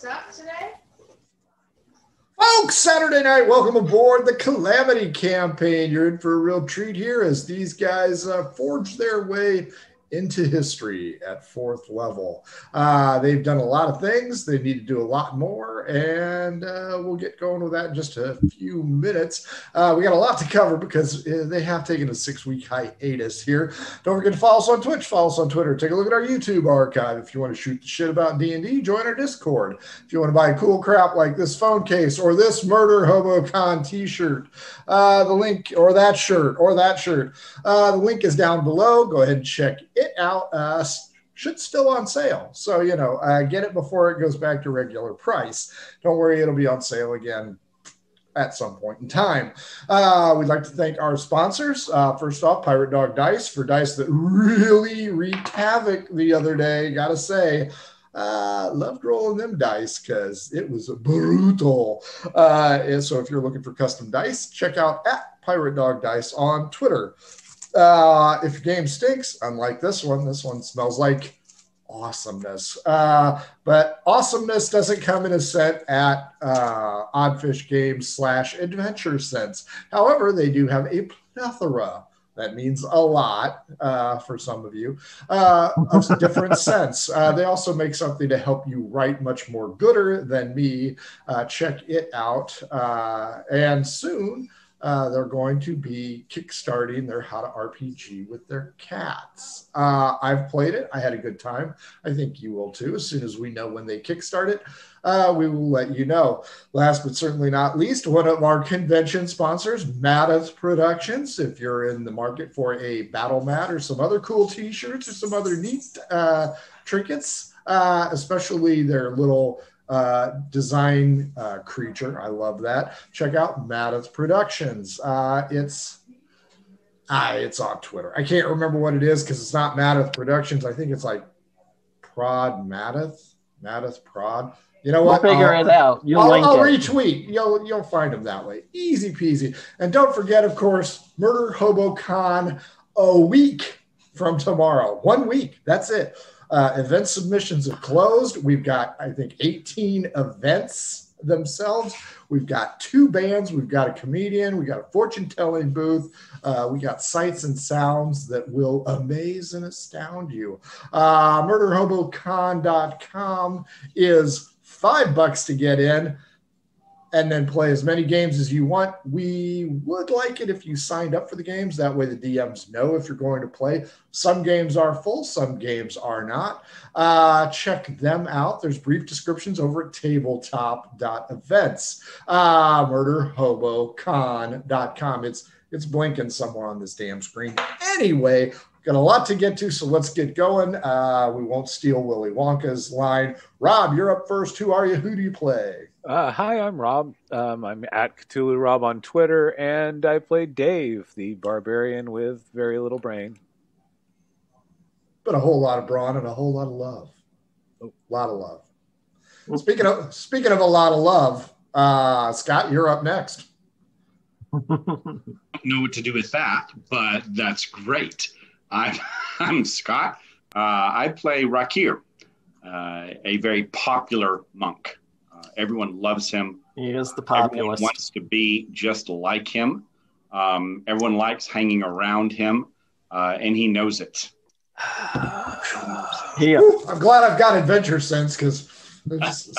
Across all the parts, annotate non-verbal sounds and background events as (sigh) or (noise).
today? Folks, Saturday night, welcome aboard the Calamity Campaign. You're in for a real treat here as these guys uh, forge their way into history at fourth level. Uh, they've done a lot of things. They need to do a lot more, and uh, we'll get going with that in just a few minutes. Uh, we got a lot to cover because uh, they have taken a six-week hiatus here. Don't forget to follow us on Twitch, follow us on Twitter, take a look at our YouTube archive. If you want to shoot the shit about D&D, join our Discord. If you want to buy cool crap like this phone case or this Murder Hobo Con t-shirt, uh, the link, or that shirt, or that shirt, uh, the link is down below. Go ahead and check it out. Uh, should still on sale. So, you know, uh, get it before it goes back to regular price. Don't worry, it'll be on sale again at some point in time. Uh, we'd like to thank our sponsors. Uh, first off, Pirate Dog Dice for dice that really wreaked havoc the other day. Gotta say, uh, loved rolling them dice because it was brutal. Uh, and so if you're looking for custom dice, check out at Pirate Dog Dice on Twitter. Uh, if game stinks, unlike this one, this one smells like awesomeness. Uh, but awesomeness doesn't come in a set at uh, Oddfish Games slash Adventure Scents. However, they do have a plethora. That means a lot uh, for some of you uh, of different (laughs) scents. Uh, they also make something to help you write much more gooder than me. Uh, check it out. Uh, and soon, uh, they're going to be kickstarting their How to RPG with their cats. Uh, I've played it. I had a good time. I think you will too. As soon as we know when they kickstart it, uh, we will let you know. Last but certainly not least, one of our convention sponsors, Maddith Productions. If you're in the market for a battle mat or some other cool T-shirts or some other neat uh, trinkets, uh, especially their little uh, design uh, creature. I love that. Check out Maddith Productions. Uh, it's ah, it's on Twitter. I can't remember what it is because it's not Maddith Productions. I think it's like Prod Maddith, Maddith Prod. You know what? We'll figure I'll, it out. You'll I'll, link I'll retweet. You'll you'll find them that way. Easy peasy. And don't forget, of course, Murder Hobo Con a week from tomorrow. One week. That's it. Uh, event submissions have closed. We've got, I think, 18 events themselves. We've got two bands. We've got a comedian. We've got a fortune telling booth. Uh, we got sights and sounds that will amaze and astound you. Uh, MurderHoboCon.com is five bucks to get in and then play as many games as you want. We would like it if you signed up for the games. That way, the DMs know if you're going to play. Some games are full, some games are not. Uh, check them out. There's brief descriptions over at tabletop.events. Uh, murderhobocon.com. It's it's blinking somewhere on this damn screen. Anyway, got a lot to get to, so let's get going. Uh, we won't steal Willy Wonka's line. Rob, you're up first. Who are you? Who do you play? Uh, hi, I'm Rob. Um, I'm at Cthulhu Rob on Twitter, and I play Dave, the barbarian with very little brain. But a whole lot of brawn and a whole lot of love. A lot of love. Speaking of speaking of a lot of love, uh, Scott, you're up next. don't (laughs) know what to do with that, but that's great. I'm, (laughs) I'm Scott. Uh, I play Rakir, uh, a very popular monk. Uh, everyone loves him. He is the populist. Everyone wants to be just like him. Um, everyone likes hanging around him, uh, and he knows it. (sighs) He, Whew, I'm glad I've got adventure scents because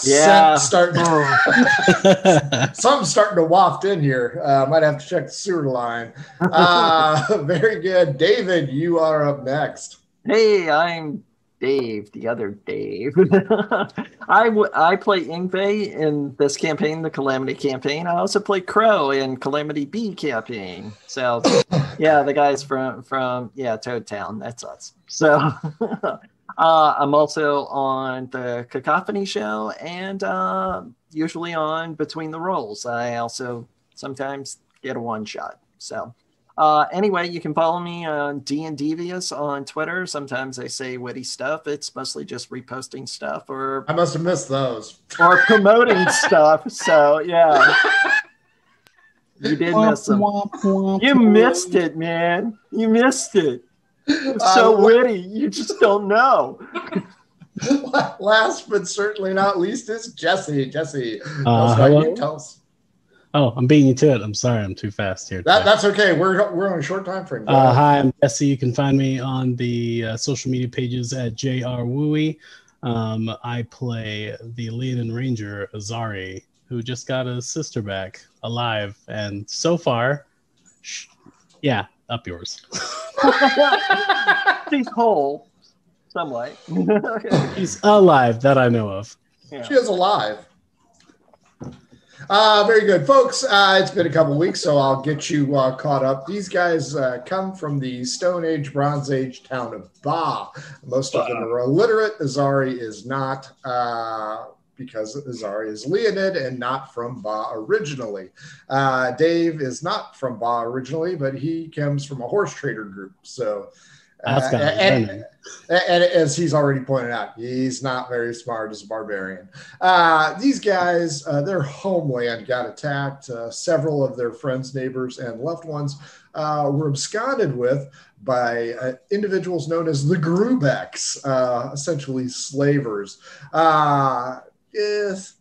Yeah. starting (laughs) something's starting to waft in here. Uh, might have to check the sewer line. (laughs) Uh, (laughs) very good, David. You are up next. hey, I'm Dave, the other Dave. (laughs) I, w- I play Ingve in this campaign, the Calamity campaign. I also play Crow in Calamity B campaign. So, (laughs) yeah, the guys from from yeah Toad Town. That's us. So, (laughs) uh, I'm also on the Cacophony show and uh, usually on Between the Rolls. I also sometimes get a one shot. So. Uh, anyway, you can follow me on D and Devious on Twitter. Sometimes I say witty stuff. It's mostly just reposting stuff or I must have missed those. or promoting (laughs) stuff. So yeah, you did miss them. You missed it, man. You missed it. It's so Uh, witty. You just don't know. (laughs) Last but certainly not least is Jesse. Jesse, Uh, hello? tell us. Oh, I'm beating you to it. I'm sorry, I'm too fast here. That, that's okay. We're we're on a short time frame. Uh, hi, I'm Jesse. You can find me on the uh, social media pages at JR Wooey. Um, I play the Leonin Ranger, Azari, who just got his sister back alive. And so far, sh- yeah, up yours. (laughs) She's whole, somewhat. (laughs) He's alive that I know of. Yeah. She is alive. Uh, very good, folks. Uh, it's been a couple weeks, so I'll get you uh, caught up. These guys uh, come from the Stone Age, Bronze Age town of Ba. Most of them are illiterate. Azari is not, uh, because Azari is Leonin and not from Ba originally. Uh, Dave is not from Ba originally, but he comes from a horse trader group. So, That's got and- and, as he's already pointed out, he's not very smart as a barbarian. Uh, these guys, uh, their homeland got attacked. Uh, several of their friends, neighbors, and loved ones uh, were absconded with by uh, individuals known as the Grubecks, uh, essentially slavers. Uh, yes,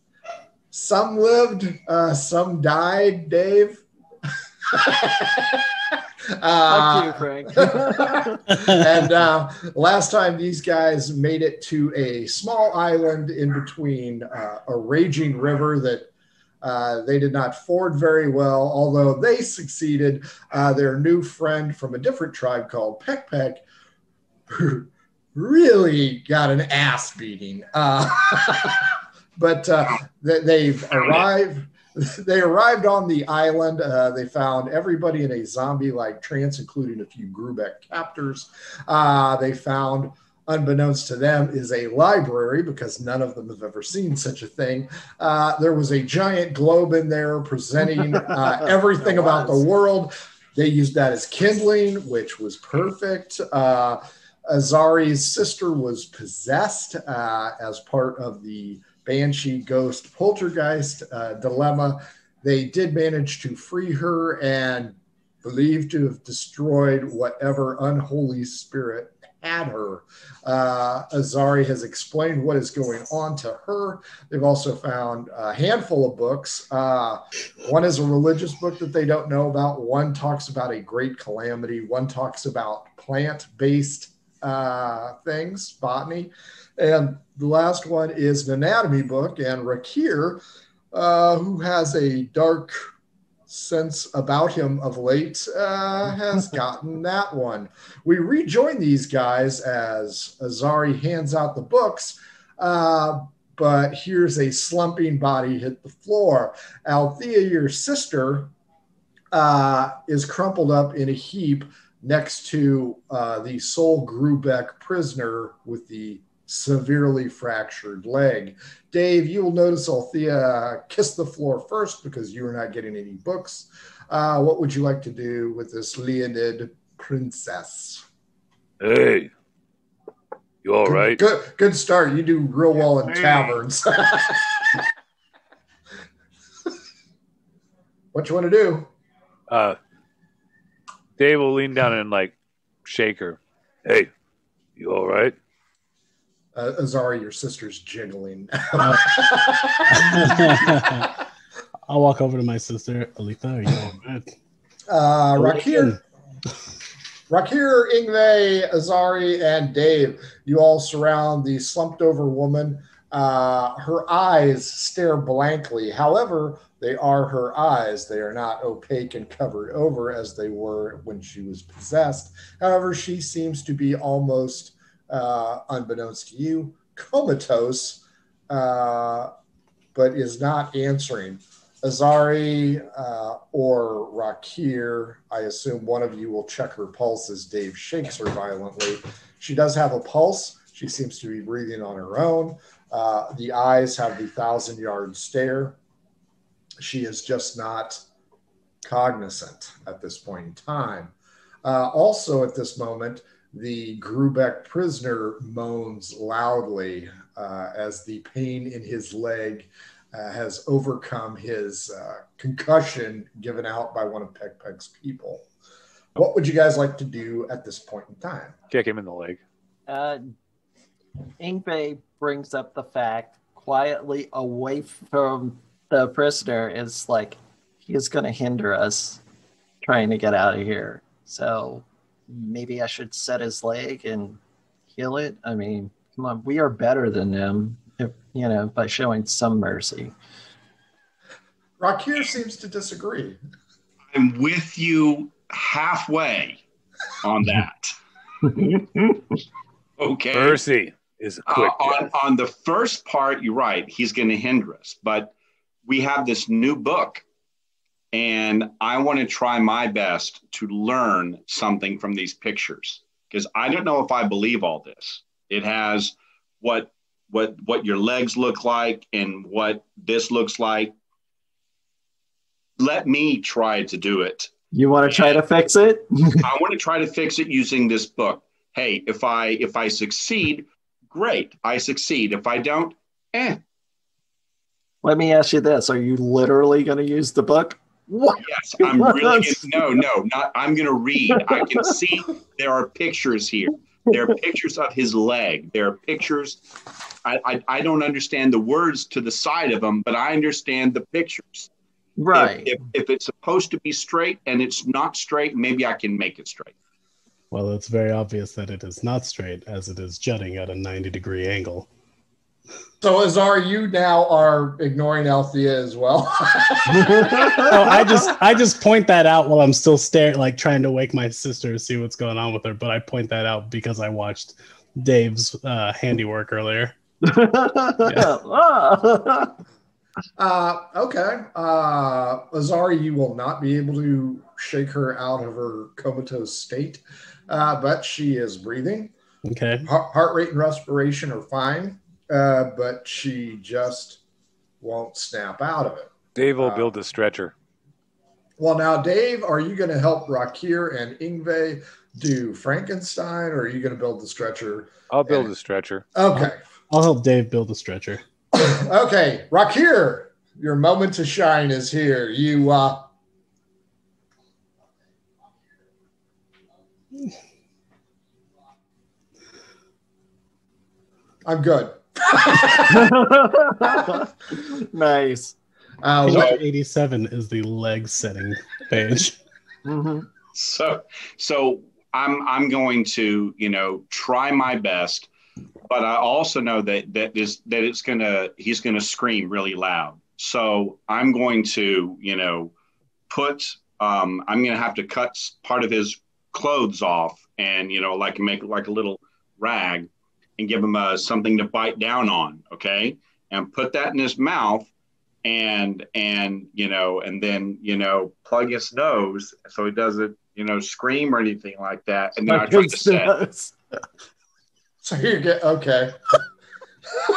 some lived, uh, some died, Dave. (laughs) Fuck you, Uh, Frank. (laughs) (laughs) and uh, last time these guys made it to a small island in between uh, a raging river that uh, they did not ford very well, although they succeeded. Uh, their new friend from a different tribe called Peck Peck really got an ass beating. Uh, (laughs) but uh, they, they've arrived. (laughs) They arrived on the island. Uh, they found everybody in a zombie-like trance, including a few Grubeck captors. Uh, they found, unbeknownst to them, is a library because none of them have ever seen such a thing. Uh, there was a giant globe in there presenting (laughs) uh, everything about the world. They used that as kindling, which was perfect. Uh, Azari's sister was possessed uh, as part of the Banshee Ghost Poltergeist uh, dilemma. They did manage to free her and believed to have destroyed whatever unholy spirit had her. Uh, Azari has explained what is going on to her. They've also found a handful of books. Uh, one is a religious book that they don't know about. One talks about a great calamity. One talks about plant based uh, things, botany. And the last one is an anatomy book. And Rakir, uh, who has a dark sense about him of late, uh, has (laughs) gotten that one. We rejoin these guys as Azari hands out the books. Uh, but here's a slumping body hit the floor. Althea, your sister, uh, is crumpled up in a heap next to uh, the sole Grubeck prisoner with the severely fractured leg. Dave, you will notice Althea kiss the floor first because you are not getting any books. Uh, what would you like to do with this Leonin princess? Hey, you all right? Good, good start. You do real well in taverns. (laughs) what you want to do? Uh, Dave will lean down and like shake her. Hey, you all right? Uh, Azari, your sister's jiggling. (laughs) I'll walk over to my sister, Alita. Are you all right? Uh, Rakir, Rakir, Ingve, Azari, and Dave, you all surround the slumped over woman. Uh, her eyes stare blankly. However, they are her eyes. They are not opaque and covered over as they were when she was possessed. However, she seems to be almost, uh, unbeknownst to you, comatose, uh, but is not answering. Azari uh, or Rakir, I assume one of you will check her pulse as Dave shakes her violently. She does have a pulse. She seems to be breathing on her own. Uh, the eyes have the thousand yard stare. She is just not cognizant at this point in time. Uh, also, at this moment, the Grubeck prisoner moans loudly uh, as the pain in his leg uh, has overcome his uh, concussion given out by one of Peck Peck's people. What would you guys like to do at this point in time? Kick him in the leg. Ingve brings up the fact quietly away from the prisoner is like he's going to hinder us trying to get out of here. So maybe I should set his leg and heal it. I mean, come on, we are better than them, if, you know, by showing some mercy. Rakir seems to disagree. I'm with you halfway on that. (laughs) okay. Mercy is a quick Uh, on, on the first part, you're right. He's going to hinder us. But we have this new book, and I want to try my best to learn something from these pictures because I don't know if I believe all this. It has what what what your legs look like and what this looks like. Let me try to do it You want to try to fix it? (laughs) I want to try to fix it using this book. Hey, if I if I succeed, great, I succeed. If I don't, eh. Let me ask you this: Are you literally going to use the book? What? Yes, I'm really gonna, no, no, not. I'm going to read. I can see there are pictures here. There are pictures of his leg. There are pictures. I, I I don't understand the words to the side of them, but I understand the pictures. Right. If, if, if it's supposed to be straight and it's not straight, maybe I can make it straight. Well, it's very obvious that it is not straight, as it is jutting at a 90 degree angle. So, Azar, you now are ignoring Althea as well. (laughs) Oh, I just I just point that out while I'm still staring, like trying to wake my sister to see what's going on with her. But I point that out because I watched Dave's uh, handiwork earlier. Ah. (laughs) Uh, okay. Uh, Azari, you will not be able to shake her out of her comatose state, uh, but she is breathing. Okay. Heart, heart rate and respiration are fine, uh, but she just won't snap out of it. Dave will uh, build a stretcher. Well, now, Dave, are you going to help Rakir and Ingve do Frankenstein, or are you going to build the stretcher? I'll build a stretcher. Okay. I'll help Dave build a stretcher. (coughs) okay, Rakir, your moment to shine is here. You uh I'm good. (laughs) nice. Uh, Page what- 87 is the leg setting page. Mhm. So so I'm I'm going to, you know, try my best, but I also know that that is that it's gonna he's gonna scream really loud. So I'm going to, you know, put um I'm gonna have to cut part of his clothes off and you know like make like a little rag and give him uh, something to bite down on okay and put that in his mouth and and you know and then you know plug his nose so he doesn't you know scream or anything like that and then i try to set (laughs) So you get okay. (laughs)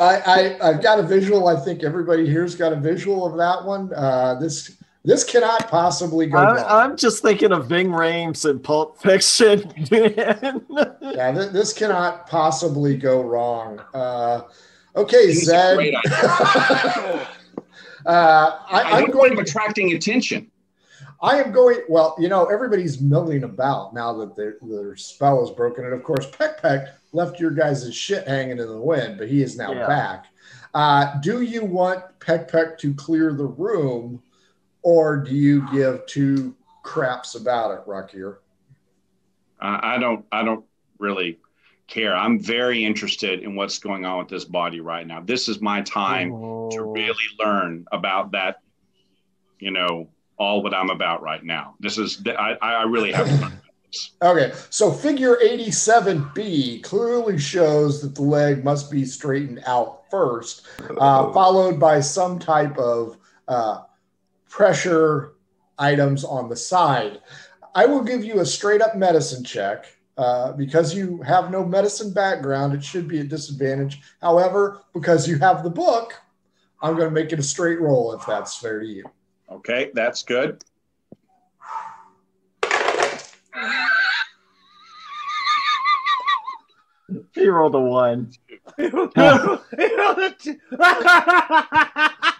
I, I I've got a visual. I think everybody here's got a visual of that one. Uh, this this cannot possibly go I'm. I'm just thinking of Ving Rhames in Pulp Fiction. (laughs) yeah, th- this cannot possibly go wrong. Uh, okay, It's Zed. (laughs) uh, I, i I'm going. think of attracting attention I am going. Well, you know, everybody's milling about now that their, their spell is broken, and of course, Peck Peck left your guys' shit hanging in the wind, but he is now Yeah. back. Uh, do you want Peck Peck to clear the room, or do you give two craps about it, Rakir? I, I don't i don't really care. I'm very interested in what's going on with this body right now. This is my time to Oh. really learn about that you know all what i'm about right now. This is i, I really have to learn about this. (laughs) Okay, so figure 87B clearly shows that the leg must be straightened out first, uh, followed by some type of uh, pressure items on the side. I will give you a straight up medicine check. Uh, because you have no medicine background, it should be a disadvantage. However, because you have the book, I'm going to make it a straight roll if that's fair to you. okay that's good He rolled a one. (laughs) (laughs)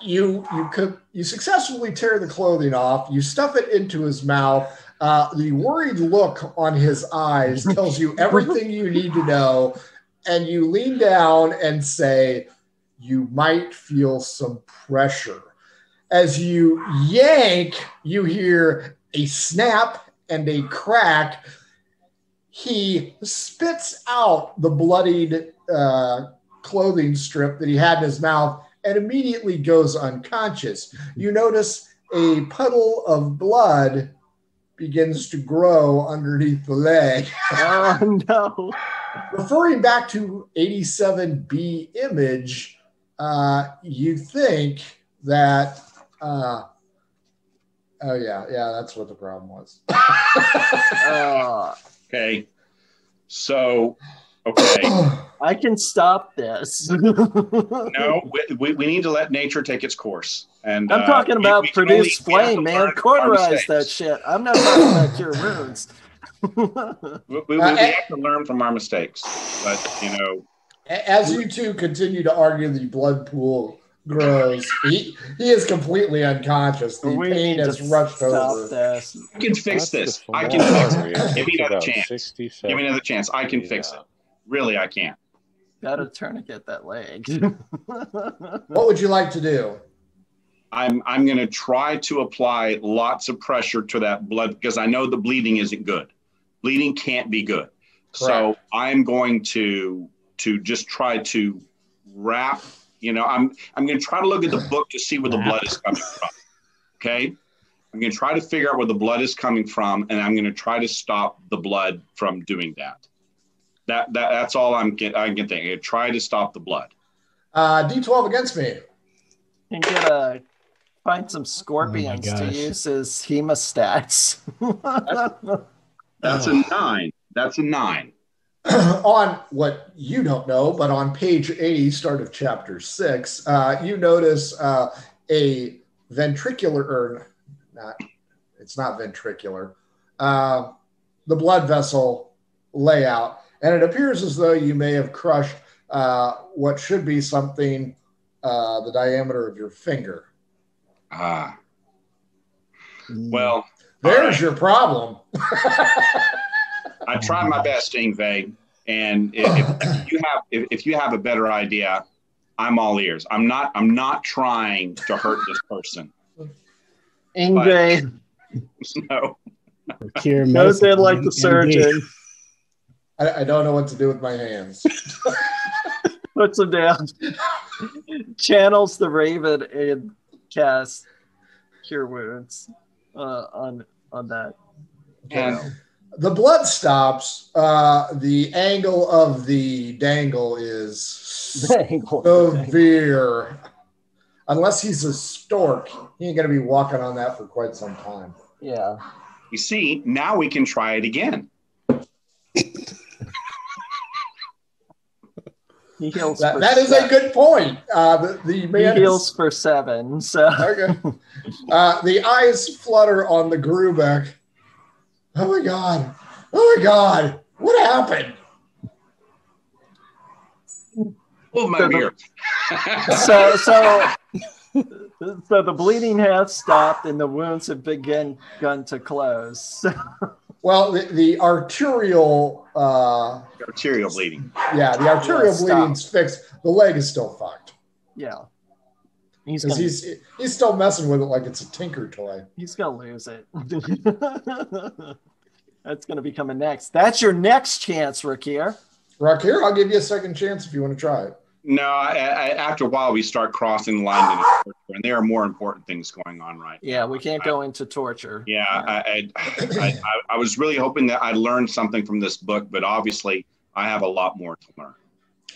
you you could you successfully tear the clothing off you stuff it into his mouth Uh, the worried look on his eyes (laughs) tells you everything you need to know. And you lean down and say, You might feel some pressure. As you yank, you hear a snap and a crack. He spits out the bloodied uh, clothing strip that he had in his mouth and immediately goes unconscious. You notice a puddle of blood begins to grow underneath the leg. Oh (laughs) no. Referring back to 87B image, uh, you think that, uh, oh, yeah, yeah, that's what the problem was. Uh, (laughs) Okay. So, okay. (clears throat) I can stop this. (laughs) No, we, we, we need to let nature take its course. And I'm uh, talking we- about we produce only- we have to flame, man. learn Cauterize that shit. I'm not talking about cure wounds. (laughs) We, we, we Uh, have to learn from our mistakes. But, you know, As you two continue to argue, the blood pool grows. He, he is completely unconscious. The we pain need has rushed stop over. this. I can fix That's this. I can fix phenomenon. it. Give me another chance. 67. Give me another chance. I can fix Yeah. it. Really, I can't. Gotta tourniquet that leg. (laughs) What would you like to do? I'm I'm going to try to apply lots of pressure to that blood because I know the bleeding isn't good. Bleeding can't be good. So I'm going to to just try to wrap. You know, I'm I'm going to try to look at the book to see where the blood is coming from. Okay, I'm going to try to figure out where the blood is coming from, and I'm going to try to stop the blood from doing that. That, that that's all I'm get I can think. I'm gonna try to stop the blood. Uh, D12 against me. and get a find some scorpions to use as hemostats. That's a nine. That's a nine. (clears throat) on what you don't know, but on page 80, start of chapter six, uh, you notice uh, a ventricular, or not, it's not ventricular, uh, the blood vessel layout. And it appears as though you may have crushed uh, what should be something uh, the diameter of your finger. Ah. Well, There's right. your problem. I tried my best, Ingve, and if, if you have if, if you have a better idea, I'm all ears. I'm not I'm not trying to hurt this person. Ingve (laughs) No. Cure goes medicine, in like the surgeon, I, I don't know what to do with my hands. (laughs) puts him down, channels the raven, and casts cure wounds uh, on on that. And the blood stops. Uh, the angle of the dangle is severe. Unless he's a stork, he ain't gonna be walking on that for quite some time. yeah. you see, now we can try it again. (laughs) He heals. That, for that is a good point. Uh, the, the He man heals for seven. So Okay. Uh, the eyes flutter on the Grubeck. Oh my god! Oh my god! What happened? Oh my So the- (laughs) so so so the bleeding has stopped and the wounds have begun begun to close. (laughs) Well, the, the arterial, uh, Arterial bleeding. yeah, the arterial Yeah, stop. bleeding's fixed. The leg is still fucked yeah. He's because gonna, he's he's still messing with it like it's a tinker toy. he's gonna lose it. (laughs) That's gonna be coming next. That's your next chance, Rakir. Rock here, I'll give you a second chance if you want to try it. No, I, I, after a while we start crossing the line into torture, and there are more important things going on right Yeah, we can't go into torture. Yeah, I, I, I, I, I was really hoping that I'd learned something from this book, but obviously I have a lot more to learn.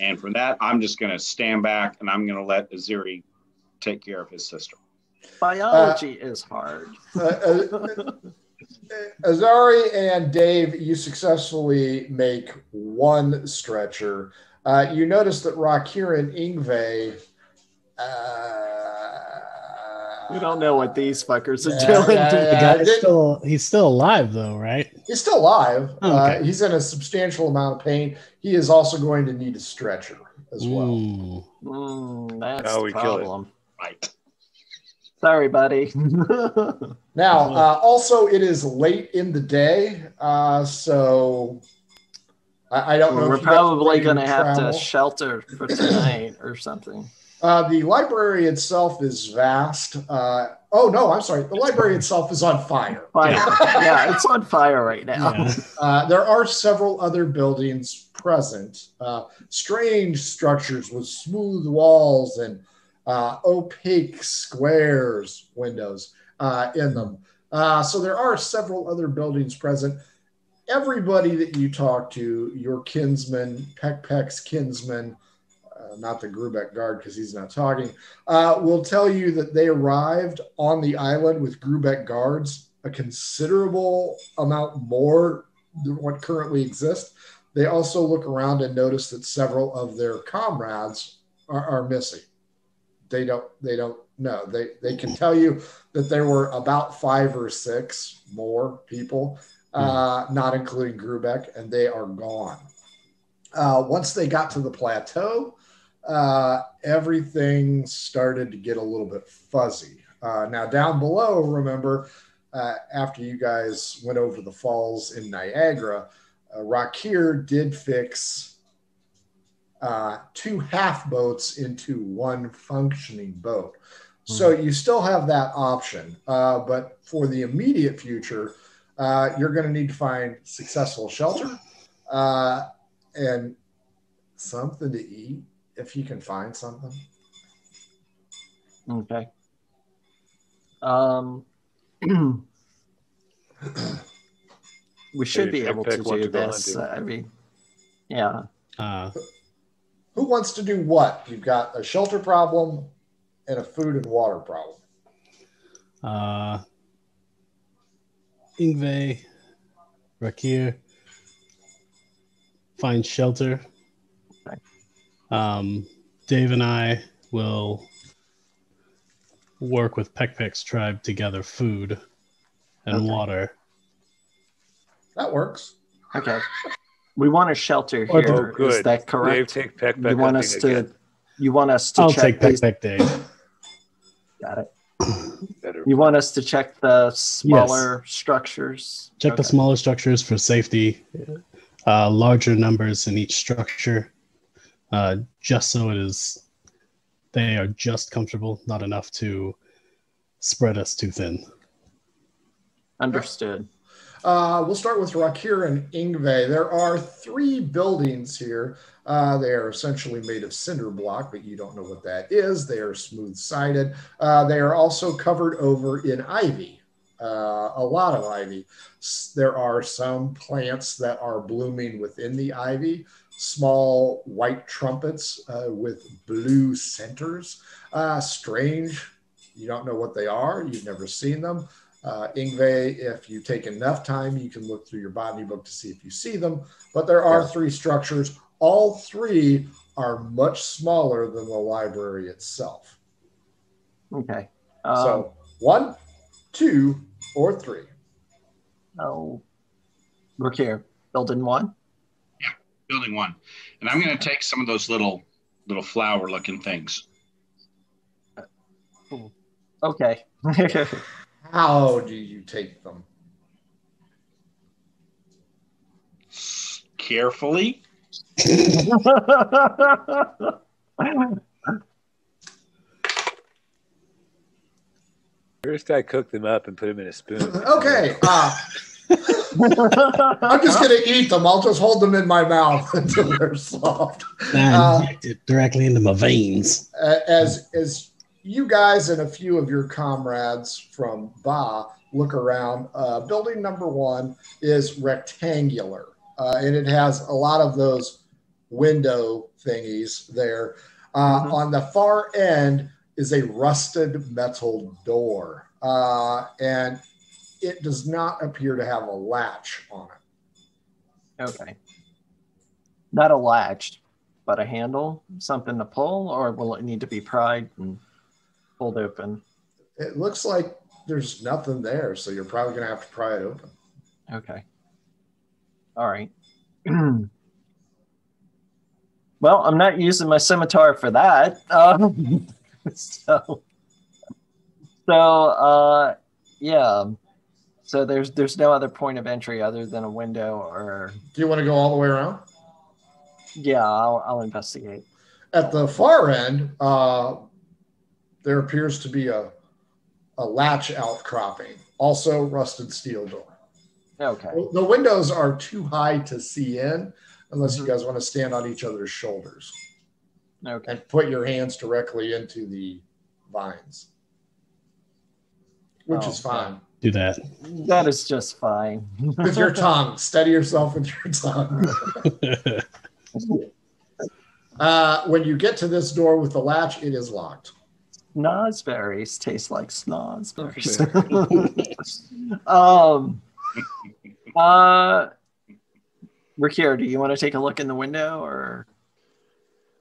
And for that, I'm just going to stand back and I'm going to let Azari take care of his sister. Biology is hard. Uh, uh, Azari and Dave, you successfully make one stretcher. Uh, you notice that Rakir and Ingve. Uh, We don't know what these fuckers are Yeah, doing. yeah, The guy's did- still he's still alive though, right? He's still alive. Oh, uh, he's in a substantial amount of pain. He is also going to need a stretcher as well. Ooh. Mm, that's Now the we kill it. problem. Right. Sorry, buddy. (laughs) Now, uh, also, it is late in the day, uh, so I, I don't know. We're if you guys are probably going to have to shelter for tonight or something. Uh, the library itself is vast. Uh, oh no, I'm sorry. The library itself is on fire. Fire. (laughs) yeah, it's on fire right now. Yeah. Uh, there are several other buildings present. Uh, strange structures with smooth walls and uh, opaque squares windows uh, in them. Uh, so there are several other buildings present. Everybody that you talk to, your kinsman, Peck Peck's kinsman, uh, not the Grubeck guard because he's not talking, uh, will tell you that they arrived on the island with Grubeck guards, a considerable amount more than what currently exists. They also look around and notice that several of their comrades are, are missing. They don't. They don't know. They they can tell you that there were about five or six more people, uh, not including Grubeck, and they are gone. Uh, once they got to the plateau, uh, everything started to get a little bit fuzzy. Uh, now, down below, remember, uh, after you guys went over the falls in Niagara, uh, Rakir did fix uh, two half boats into one functioning boat. So you still have that option. Uh, but for the immediate future, uh, you're going to need to find successful shelter uh, and something to eat if you can find something. Okay. Um, (clears throat) we should be able to do to go this. I mean, yeah. Uh, Who wants to do what? You've got a shelter problem and a food and water problem. uh, Ingve, Rakir, find shelter. Um, Dave and I will work with Peck Peck's tribe to gather food and Okay. water. That works. Okay. We want a shelter Or- here. Oh, Is good. that Dave, correct? take Peck Peck you want us to? again. You want us to I'll check take Peck these? Peck Dave. Got it. Better. You want us to check the smaller structures? Check the smaller structures for safety, uh, larger numbers in each structure, uh, just so it is they are just comfortable, not enough to spread us too thin. Understood. Uh, we'll start with Rakir and Ingve. There are three buildings here. Uh, they are essentially made of cinder block, but you don't know what that is. They are smooth sided. Uh, they are also covered over in ivy, uh, a lot of ivy. There are some plants that are blooming within the ivy, small white trumpets uh, with blue centers. Uh, strange. You don't know what they are, you've never seen them. Uh, Ingve, if you take enough time, you can look through your botany book to see if you see them. But there are Yeah. three structures. All three are much smaller than the library itself. Okay. Um, so one, two, or three. oh, look here. Building one. Yeah, building one, and I'm going to take some of those little little flower looking things. Okay. (laughs) How do you take them? Carefully, First, I cook them up and put them in a spoon. Okay. Uh, I'm just going to eat them. I'll just hold them in my mouth (laughs) until they're soft. And Uh, directly into my veins. As as you guys and a few of your comrades from Ba look around, uh, building number one is rectangular, uh, and it has a lot of those window thingies there. Uh, Mhm. On the far end is a rusted metal door, uh, and it does not appear to have a latch on it. okay. Not a latch, but a handle, something to pull, or will it need to be pried and pulled open? It looks like there's nothing there, so you're probably going to have to pry it open. Okay. All right. (clears throat) well, I'm not using my scimitar for that. Um, (laughs) so, so uh, yeah. So there's there's no other point of entry other than a window or Do you want to go all the way around? yeah, I'll I'll investigate. At the far end, uh, there appears to be a, a latch outcropping, also rusted steel door. Okay. The windows are too high to see in unless you Mhm. guys want to stand on each other's shoulders Okay. and put your hands directly into the vines, which Oh, is fine. Do that. That is just fine. With your tongue, steady yourself with your tongue. (laughs) Uh, when you get to this door with the latch, it is locked. Snozzberries taste like snozzberries. (laughs) um, uh, Rakir, do you want to take a look in the window or?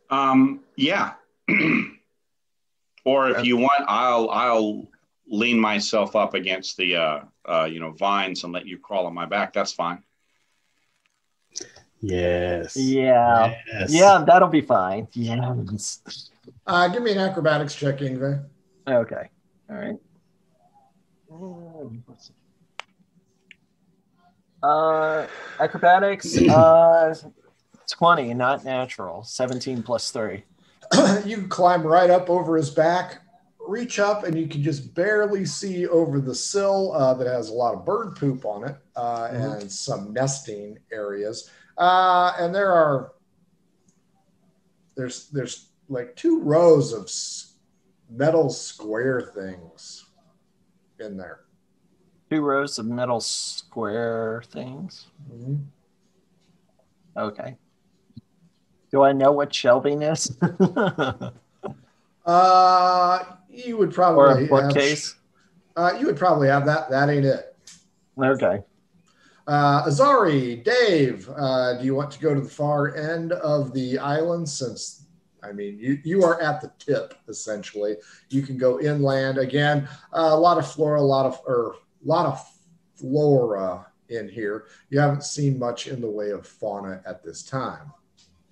Um, yeah. (clears throat) or if you want, I'll I'll lean myself up against the uh, uh, you know vines and let you crawl on my back. That's fine. yes. Yeah. Yes. Yeah, that'll be fine. Yes. Uh, give me an acrobatics check, Ingve. Okay. All right. Uh, acrobatics, uh, 20, not natural. 17 plus 3. (clears throat) you climb right up over his back, reach up, and you can just barely see over the sill uh, that has a lot of bird poop on it uh, Mhm. and some nesting areas. Uh, and there are there's there's like two rows of metal square things in there. Two rows of metal square things. Mhm. Okay. Do I know what shelving is? (laughs) Uh, you would or probably a bookcase? Have, uh, you would probably have that. That ain't it. Okay. Uh, Azari, Dave, uh, do you want to go to the far end of the island? Since, I mean, you, you are at the tip essentially. You can go inland again. Uh, a lot of flora, a lot of or a lot of flora in here. You haven't seen much in the way of fauna at this time,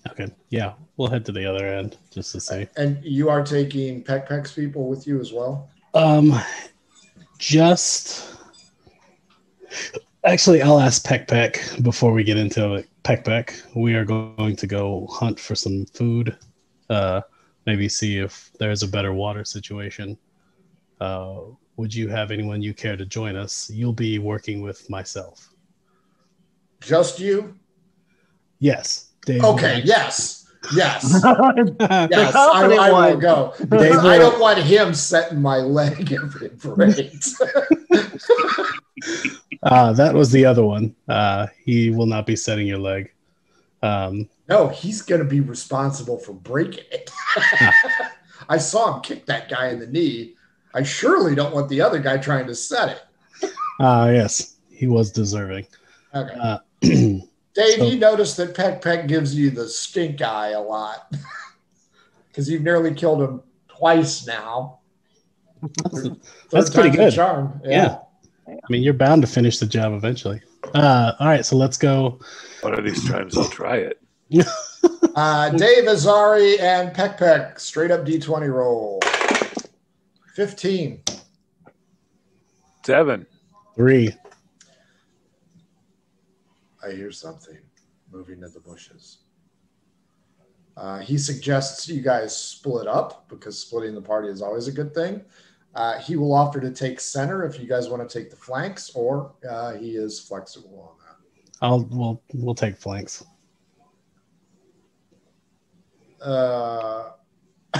Okay. Yeah. We'll head to the other end just to see. and you are taking Peck Peck's people with you as well. Um, just actually, I'll ask Peck Peck before we get into it. Peck Peck, we are going to go hunt for some food. Uh, maybe see if there's a better water situation. Uh, would you have anyone you care to join us? You'll be working with myself. Just you? Yes. Dave. Okay. Yes. Yes. (laughs) Yes, I, confident I will one. go. Dave Because I don't want him setting my leg (laughs) every parade. (laughs) Uh, that was the other one. Uh, he will not be setting your leg. Um, no, he's going to be responsible for breaking it. (laughs) I saw him kick that guy in the knee. I surely don't want the other guy trying to set it. uh, yes, he was deserving. Okay. Uh, (clears throat) Dave, so- you notice that Peck Peck gives you the stink eye a lot (laughs) because you've nearly killed him twice now. (laughs) Third That's pretty good. Charm. Yeah. I mean, you're bound to finish the job eventually. Uh, all right, so let's go. One of these times I'll try it. Uh, (laughs) Dave Azari and Peck Peck, straight up D20 roll. 15. Seven. Three. I hear something moving in the bushes. Uh, he suggests you guys split up because splitting the party is always a good thing. Uh, he will offer to take center if you guys want to take the flanks, or uh, he is flexible on that. I'll we'll we'll take flanks. Uh, (laughs)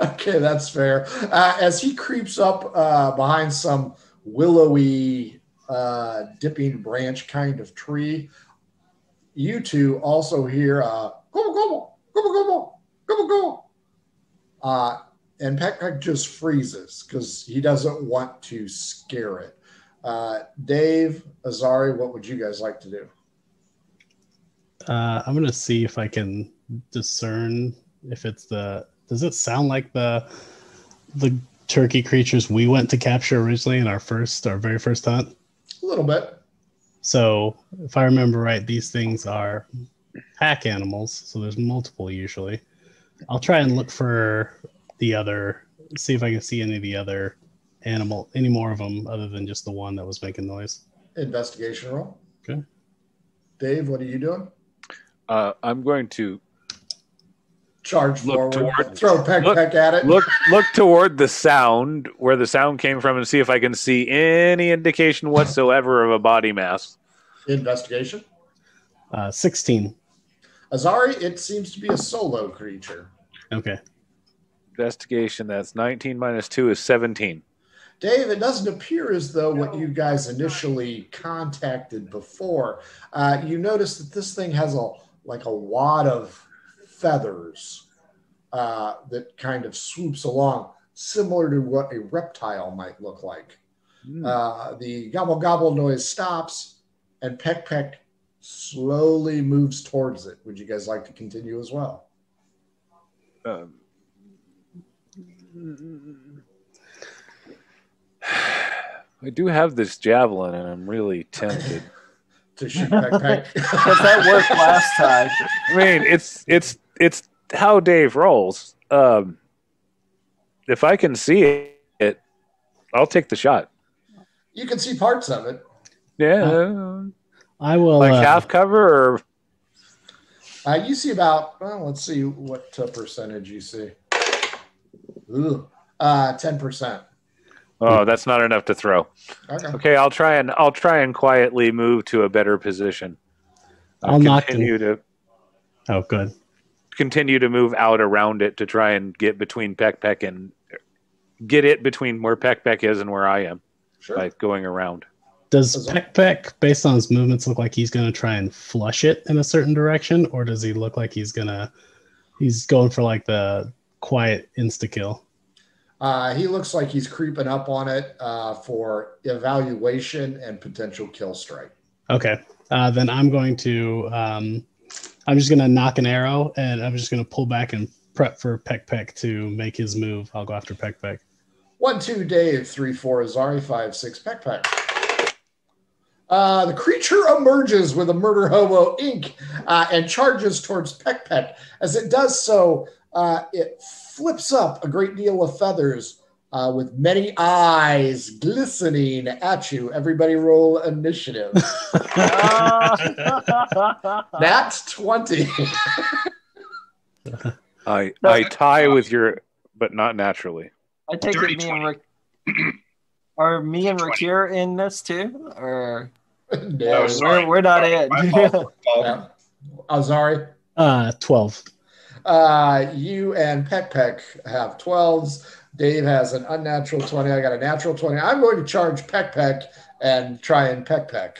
okay, that's fair. Uh, as he creeps up uh, behind some willowy, uh, dipping branch kind of tree, you two also hear uh, gobble, gobble, gobble, gobble, gobble, gobble. Uh, and Peck just freezes because he doesn't want to scare it. Uh, Dave, Azari, what would you guys like to do? Uh, I'm gonna see if I can discern if it's the. Does it sound like the the turkey creatures we went to capture originally in our first, our very first hunt? A little bit. So, if I remember right, these things are pack animals. So there's multiple usually. I'll try and look for the other, see if I can see any of the other animal, any more of them other than just the one that was making noise. Investigation roll. Okay. Dave, what are you doing? Uh, I'm going to Charge Look forward. toward- throw peck look- peck at it. look look toward the sound where the sound came from and see if I can see any indication whatsoever of a body mass. Investigation. Uh, 16. Azari, it seems to be a solo creature. Okay. Investigation. That's 19 minus two is 17. Dave, it doesn't appear as though what you guys initially contacted before. Uh, you notice that this thing has a like a wad of feathers uh, that kind of swoops along, similar to what a reptile might look like. Hmm. Uh, the gobble gobble noise stops, and Peck Peck slowly moves towards it. Would you guys like to continue as well? Um, (sighs) I do have this javelin, and I'm really tempted. (laughs) To shoot Peck Peck. (laughs) Because that worked last time. I mean, it's it's it's how Dave rolls. Um, if I can see it, I'll take the shot. you can see parts of it. Yeah, I will. like uh, half cover, or Uh, you see about, well, let's see what uh, percentage you see. Ooh, uh, 10%. Oh, that's not enough to throw. Okay. Okay, I'll try and I'll try and quietly move to a better position. I'll knock them. continue to Oh, good. continue to move out around it to try and get between Peck Peck and get it between where Peck Peck is and where I am Sure. by going around. Does Peck Peck, based on his movements, look like he's going to try and flush it in a certain direction, or does he look like he's gonna he's going for like the quiet insta kill? Uh, he looks like he's creeping up on it uh, for evaluation and potential kill strike. Okay, uh, then I'm going to um, I'm just gonna knock an arrow, and I'm just gonna pull back and prep for Peck Peck to make his move. I'll go after Peck Peck. One, two, Dave. Three, four, Azari. Five, six, Peck Peck. Uh, the creature emerges with a murder hobo ink uh, and charges towards Peck Peck. As it does so, uh, it flips up a great deal of feathers uh, with many eyes glistening at you. Everybody roll initiative. (laughs) That's 20. (laughs) I I tie with your, but not naturally. I take Dirty it (clears throat) me and Rick. Are me and Rakir in this too? Or no. sorry. we're, we're not in. My fault. Yeah. Uh, twelve. Uh, you and Peck Peck have 12s. Dave has an unnatural 20. I got a natural 20. I'm going to charge Peck Peck and try and Peck Peck.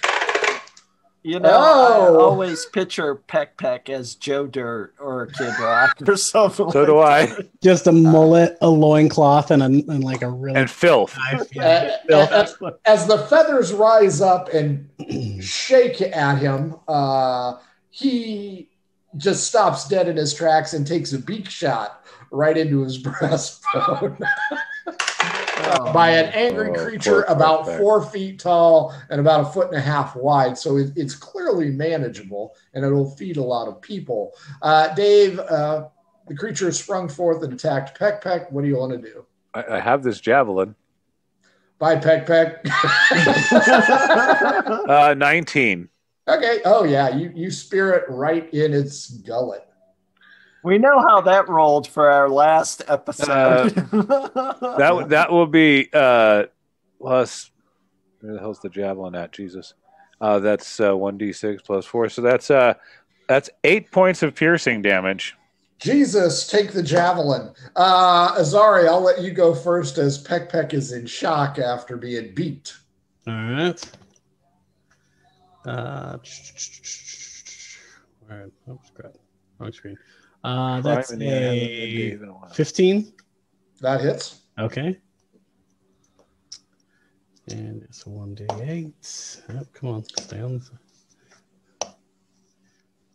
You know, Oh. I always picture Peck Peck as Joe Dirt or Kid Rock (laughs) or something. So like do I. that. Just a mullet, a loincloth, and a and like a really And filth. knife. Uh, Yeah. as, as the feathers rise up and (clears throat) shake at him, uh, he just stops dead in his tracks and takes a beak shot right into his (laughs) breastbone. Oh, by an angry Oh, creature poor about Peck. four feet tall and about a foot and a half wide. So it, it's clearly manageable and it'll feed a lot of people. Uh, Dave, uh, the creature sprung forth and attacked Peck Peck. What do you want to do? I, I have this javelin. Bye, Peck Peck. (laughs) Uh, 19. Okay. Oh, yeah. You, you spear it right in its gullet. We know how that rolled for our last episode. Uh, (laughs) That that will be uh plus where the hell's the javelin at? Jesus. Uh that's uh 1d6 plus 4. So that's uh that's 8 points of piercing damage. Jesus, take the javelin. Uh, Azari, I'll let you go first as Peck Peck is in shock after being beat. All right. Uh, all right. Oh, crap. Wrong screen. Uh, that's Prime in the hand of the a Dave in a while. 15. That hits. Okay. And it's 1d8. Oh, come on, stay on.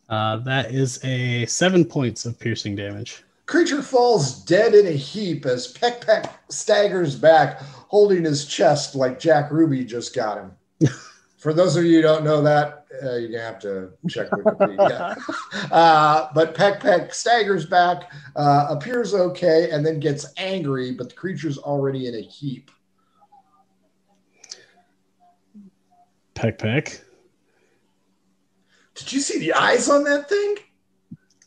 Uh, that is a seven points of piercing damage. Creature falls dead in a heap as Peck Peck staggers back, holding his chest like Jack Ruby just got him. (laughs) for those of you who don't know that, uh, you have to check Wikipedia. (laughs) uh, but Peck Peck staggers back, uh, appears okay, and then gets angry, but the creature's already in a heap. Peck Peck. Did you see the eyes on that thing?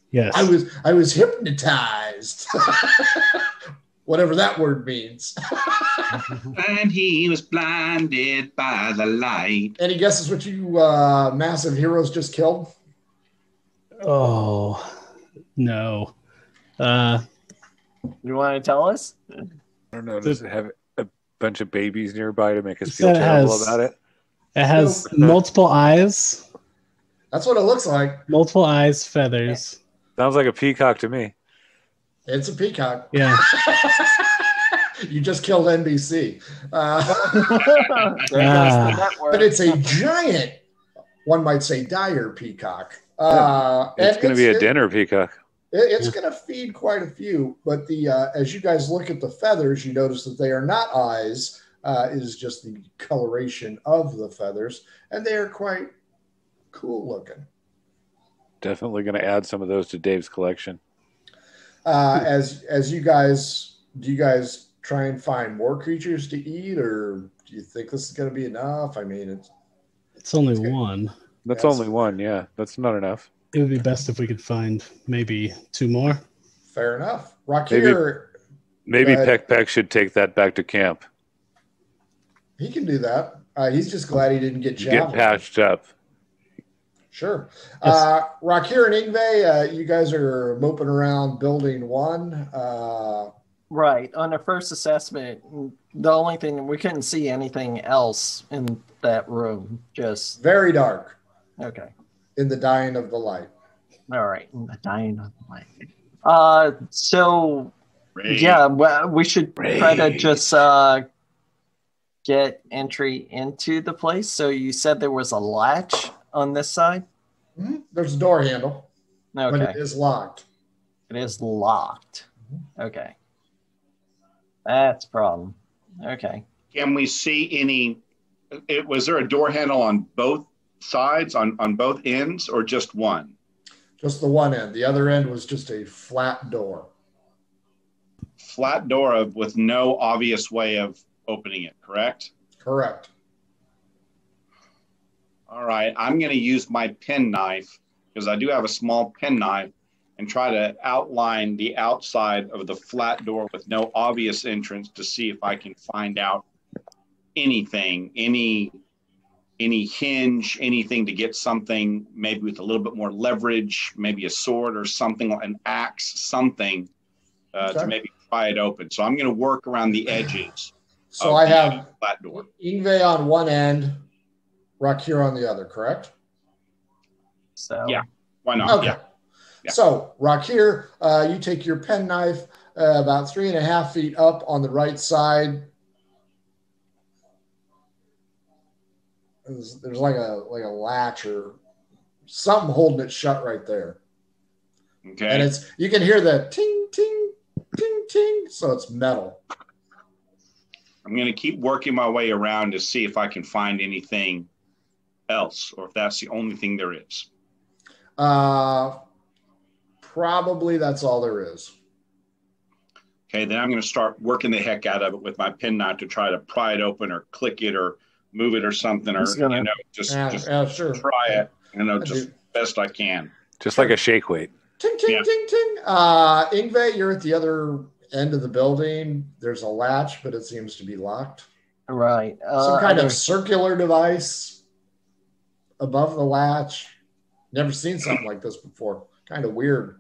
Yes. I was I was hypnotized. (laughs) Whatever that word means. (laughs) And he was blinded by the light. Any guesses what you uh, massive heroes just killed? oh no. Uh, You want to tell us? I don't know. Does it have a bunch of babies nearby to make us feel terrible has- about it? it has multiple eyes, That's what it looks like. multiple eyes, feathers. Sounds like a peacock to me. It's a peacock. Yeah. (laughs) you just killed NBC. Uh, there goes Ah. the network. but it's a giant, one might say, dire peacock. Uh, It's going to be a it- dinner peacock. It, it's going to feed quite a few, but the uh, as you guys look at the feathers, you notice that they are not eyes. Uh, it is just the coloration of the feathers, and they are quite cool looking. Definitely going to add some of those to Dave's collection. Uh, as as you guys, do you guys try and find more creatures to eat, or do you think this is going to be enough? I mean, it's It's only Okay. one. That's Yes. only one. Yeah, that's not enough. It would be best if we could find maybe two more. fair enough. Rakir, Maybe Go ahead. Peck Peck should take that back to camp. he can do that. Uh, he's just glad he didn't get Get patched up. Sure. Yes. Uh, Rakir and Ingve, uh, you guys are moping around building one. Uh, Right. On the first assessment, the only thing we couldn't see anything else in that room. Just very dark okay. in the dying of the light. All right. The dying of the light. Uh, so Ray. yeah, well, we should try to just uh get entry into the place. So you said there was a latch on this side. Mhm. There's a door handle, but it is locked. it is locked. Okay, that's a problem. Okay. Can we see any? It, was there a door handle on both sides, on, on both ends, or just one? Just the one end. The other end was just a flat door. Flat door of, with no obvious way of opening it, correct? Correct. All right, I'm going to use my pen knife because I do have a small pen knife and try to outline the outside of the flat door with no obvious entrance to see if I can find out anything, any any hinge, anything to get something maybe with a little bit more leverage, maybe a sword or something, an axe, something uh, Okay. to maybe pry it open. So I'm going to work around the edges. So I have flat door. Ingve on one end, Rakir on the other, correct? So Yeah. Why not? Okay. Yeah. Yeah. So, Rakir, uh, you take your pen knife uh, about three and a half feet up on the right side. There's, there's like a like a latch or something holding it shut right there, Okay. and it's you can hear the ting ting ting ting. So it's metal. I'm going to keep working my way around to see if I can find anything else or if that's the only thing there is. Uh, probably that's all there is. Okay, then I'm going to start working the heck out of it with my penknife to try to pry it open or click it or move it or something or gonna- you know just Yeah, just yeah, sure. try it you know I just do. best I can. Just like a shake weight. Ting ting Yeah. ting ting. Uh, Ingve, you're at the other end of the building. There's a latch, but it seems to be locked. right. Uh, Some kind other- of circular device above the latch. Never seen something like this before. Kind of weird.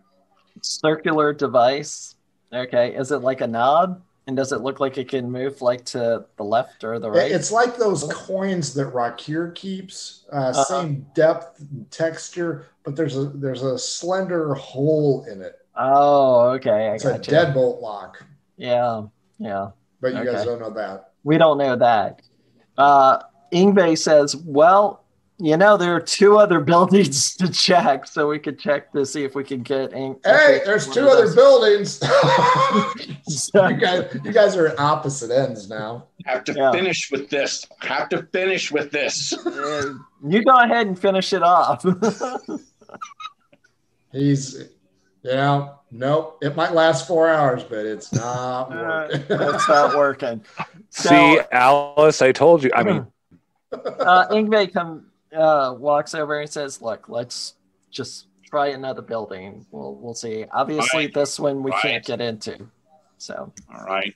circular device. Okay, is it like a knob? And does it look like it can move like to the left or the right? It's like those coins that Rakir keeps. Uh, Uh-huh. Same depth and texture, but there's a there's a slender hole in it. oh, okay. I It's a you. deadbolt lock, Yeah, yeah. but you guys don't know that. We don't know that. Uh, Ingve says, well, you know, there are two other (laughs) buildings to check, so we could check to see if we can get. In- Hey, there's two other those. buildings. (laughs) So- you guys, you guys are at opposite ends now. Have to Yeah. finish with this. Have to finish with this. You go ahead and finish it off. (laughs) He's, you know, nope. It might last four hours, but it's not Uh, working. That's not working. So- See, Alice, I told you. I mean, uh, Ingve come uh, walks over and says, "Look, let's just try another building. We'll we'll see. Obviously, Right. this one we Right. can't get into. So All right.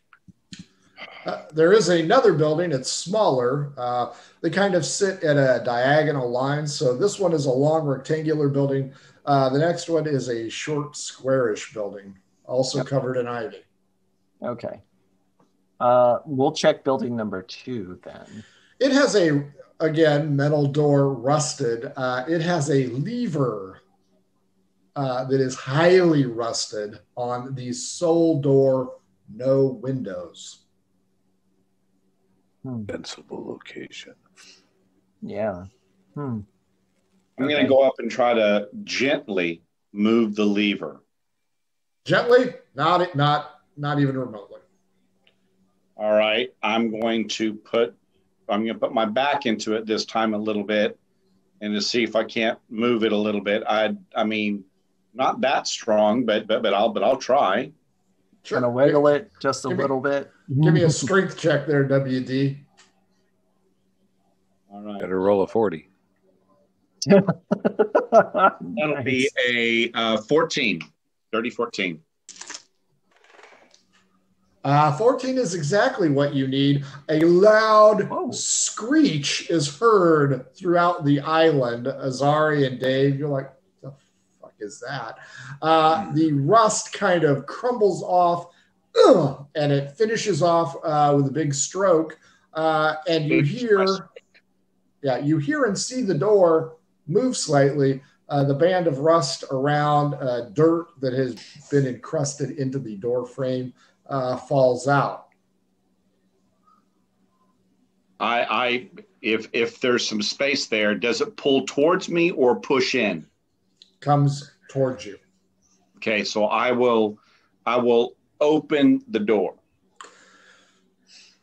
Uh, there is another building. It's smaller. Uh, they kind of sit at a diagonal line. So this one is a long rectangular building. Uh, the next one is a short squarish building, also Yep. covered in ivy. okay, uh, we'll check building number two then. It has a again metal door, rusted. Uh, it has a lever uh, that is highly rusted on the sole door, no windows. Hmm. Sensible location. Yeah. Hmm. I'm going to go up and try to gently move the lever. Gently, not not not even remotely. All right. I'm going to put I'm going to put my back into it this time a little bit and to see if I can't move it a little bit. I I mean, not that strong, but but but I'll but I'll try. Sure. Gonna wiggle it just a Give me- little bit. Give me a strength check there, WD. All right. Better roll a 40. That'll be a uh, 14. 30 14. Uh, 14 is exactly what you need. A loud Whoa. screech is heard throughout the island. Azari and Dave, you're like, the fuck is that? Uh, the rust kind of crumbles off ugh, (clears throat) and it finishes off uh, with a big stroke. Uh, and you hear, yeah, you hear and see the door move slightly. Uh, the band of rust around uh, dirt that has been encrusted into the door frame uh, falls out. I I if if there's some space there, does it pull towards me or push in? Comes towards you. Okay, so I will I will open the door.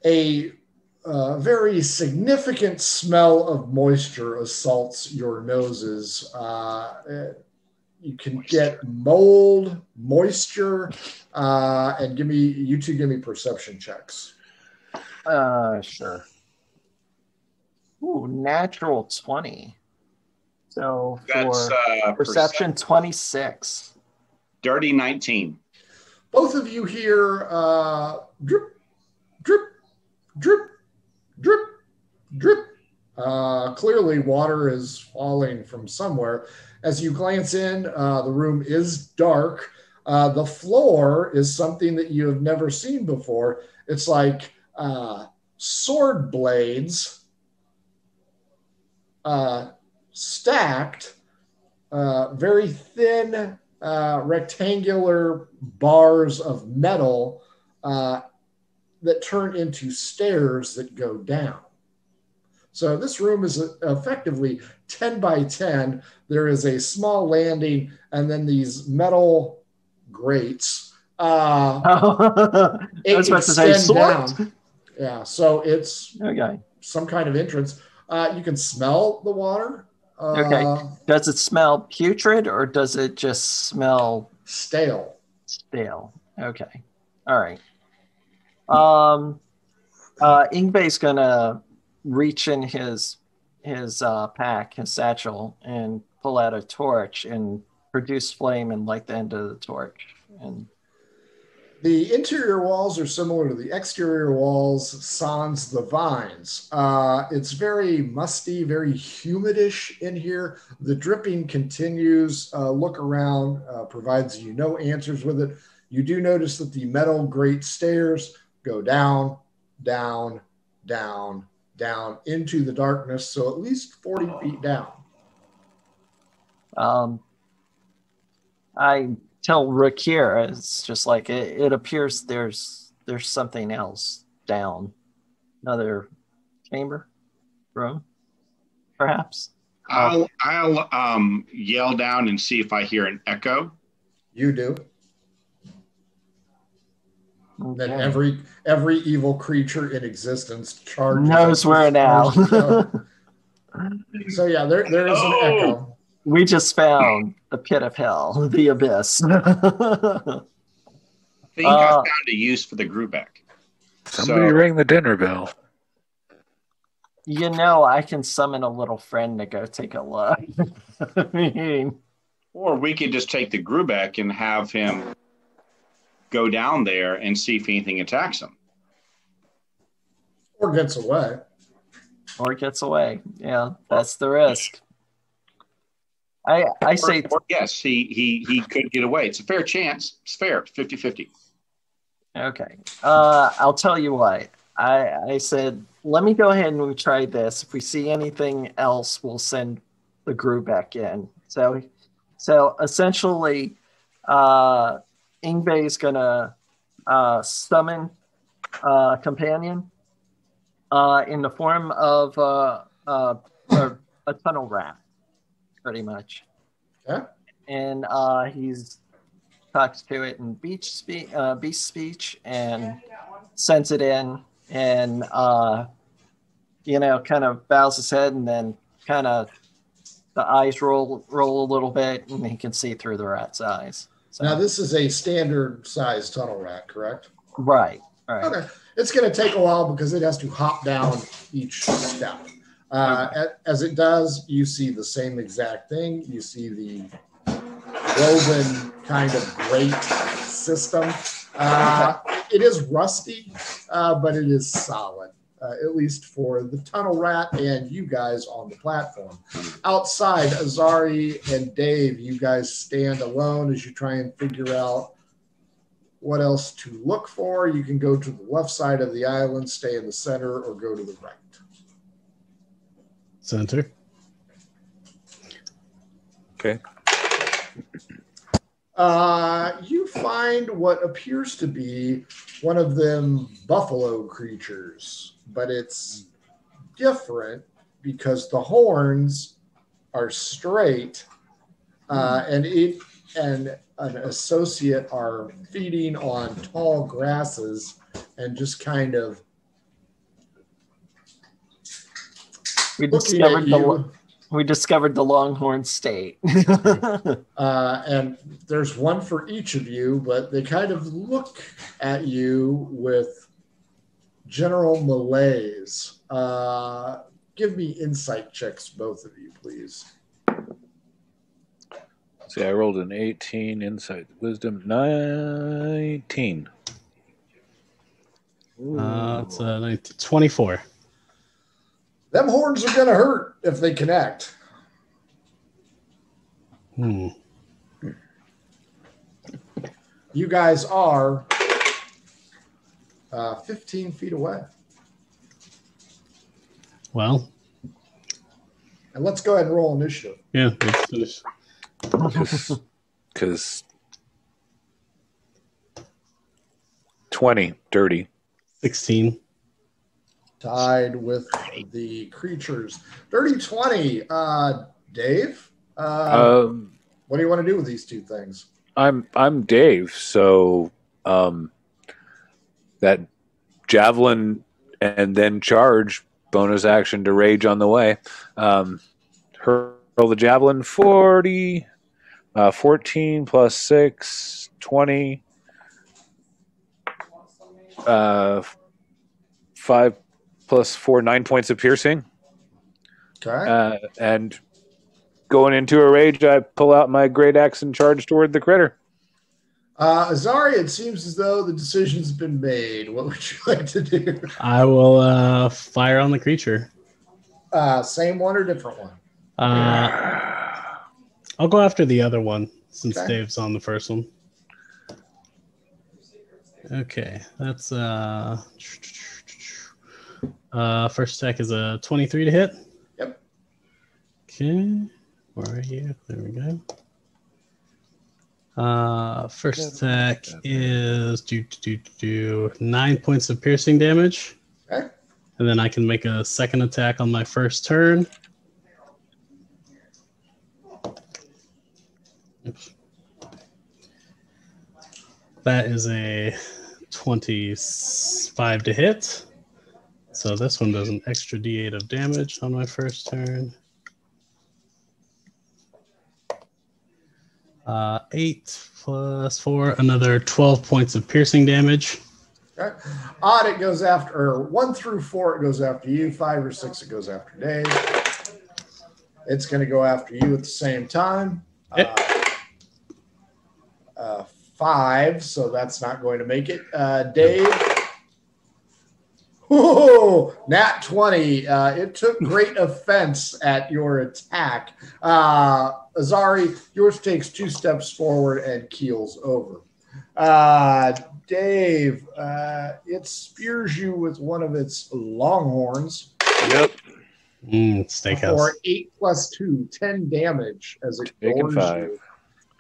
A uh, very significant smell of moisture assaults your noses. Uh, you can get mold, moisture, uh, and give me you two give me perception checks. Uh, sure. Ooh, natural 20. So That's for uh, perception 26. dirty 19. Both of you hear uh, drip, drip, drip, drip, drip. Uh, clearly, water is falling from somewhere. As you glance in, uh, the room is dark. Uh, the floor is something that you have never seen before. It's like uh, sword blades uh, stacked, uh, very thin, uh, rectangular bars of metal uh, that turn into stairs that go down. So this room is effectively 10 by 10. There is a small landing and then these metal grates. Uh, (laughs) I was about to say sword. yeah, so it's Okay. some kind of entrance. Uh, you can smell the water. Uh, Okay. Does it smell putrid or does it just smell Stale. stale? Okay. All right. Um, uh, Ingve's gonna reach in his his uh, pack, his satchel, and pull out a torch and produce flame and light the end of the torch. And The interior walls are similar to the exterior walls, sans the vines. Uh, it's very musty, very humidish in here. The dripping continues. Uh, look around, uh, provides you no answers with it. You do notice that the metal grate stairs go down, down, down, down into the darkness. So at least 40 feet down. um, I tell Rakir, it's just like it, it appears there's there's something else down, another chamber, room, perhaps. I'll I'll um, yell down and see if I hear an echo. You do. That Okay. every every evil creature in existence charges knows where now. (laughs) so yeah, there there is an echo. we just found the pit of hell, the abyss. (laughs) I think I Uh, found a use for the Grubeck. Somebody So- ring the dinner bell. you know, I can summon a little friend to go take a look. (laughs) I mean, Or we could just take the Grubeck and have him go down there and see if anything attacks him. Or gets away. or gets away. Yeah, that's the risk. I I say Or, or yes, he, he he could get away. It's a fair chance. It's fair. 50-50. okay. Uh, I'll tell you what. I I said let me go ahead and we try this. If we see anything else, we'll send the group back in. So so essentially, uh, Ingve is gonna uh, summon uh, companion uh, in the form of uh, uh, a, a tunnel rat, pretty much. Okay. And uh, he's talks to it in beach speech, uh, beast speech, and sends it in, and uh, you know, kind of bows his head, and then kind of the eyes roll roll a little bit, and he can see through the rat's eyes. So, Now, this is a standard size tunnel rat, correct? right, right. Okay. It's going to take a while because it has to hop down each step. Uh, a- as it does, you see the same exact thing. You see the woven kind of grate system. Uh, it is rusty, uh, but it is solid, uh, at least for the tunnel rat and you guys on the platform. Outside, Azari and Dave, you guys stand alone as you try and figure out what else to look for. You can go to the left side of the island, stay in the center, or go to the right. Center. Okay. Uh, you find what appears to be one of them buffalo creatures, but it's different because the horns are straight, uh, and it and an associate are feeding on tall grasses and just kind of We discovered the we discovered the Longhorn State. (laughs) Uh, and there's one for each of you, but they kind of look at you with general malaise. Uh, give me insight checks, both of you, please. See, I rolled an 18, insight, wisdom 19. Uh, it's uh, 19 24. Them horns are going to hurt if they connect. Hmm. You guys are uh, 15 feet away. Well, And let's go ahead and roll initiative. yeah, let's finish. Because 20, dirty. 16. Tied with the creatures. Dirty 20. Uh, Dave, uh, Um, what do you want to do with these two things? I'm I'm Dave, so um, that javelin and then charge bonus action to rage on the way. Um, hurl the javelin 40, uh, 14 plus 6, 20, uh, 5 plus 4, 9 points of piercing. Okay. Uh, and going into a rage, I pull out my great axe and charge toward the critter. Uh, Azari, it seems as though the decision's been made. What would you (laughs) like to do? I will uh, fire on the creature. Uh, same one or different one? Uh, I'll go after the other one since Okay. Dave's on the first one. Okay, that's uh, uh, first attack is a 23 to hit. Yep. Okay, where are you? There we go. Uh, first attack is do do do do nine points of piercing damage, Okay. and then I can make a second attack on my first turn. Oops. That is a 25 to hit. So this one does an extra d8 of damage on my first turn. Uh, 8 plus 4, another 12 points of piercing damage. Okay. Odd, it goes after, or one through four, it goes after you. Five or six, it goes after Dave. It's going to go after you at the same time. Uh, uh, five, so that's not going to make it. Uh, Dave. Oh, nat 20. Uh, it took great offense at your attack. Uh, Azari, yours takes two steps forward and keels over. Uh, Dave, uh, it spears you with one of its longhorns Yep. Mm, steakhouse. for eight plus two, 10 damage as it Making gores five. you.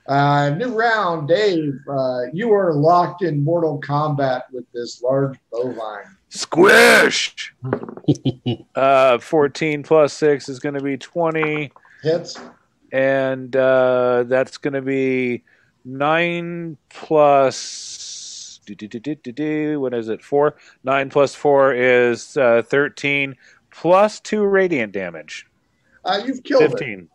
Uh, new round, Dave. Uh, you are locked in mortal combat with this large bovine. Squish. (laughs) uh, 14 plus 6 is going to be 20. Hits. And uh, that's going to be 9 plus. do, do, do, do, do, do, What is it? 4? 9 plus 4 is uh, 13 plus 2 radiant damage. Uh, you've killed it. 15.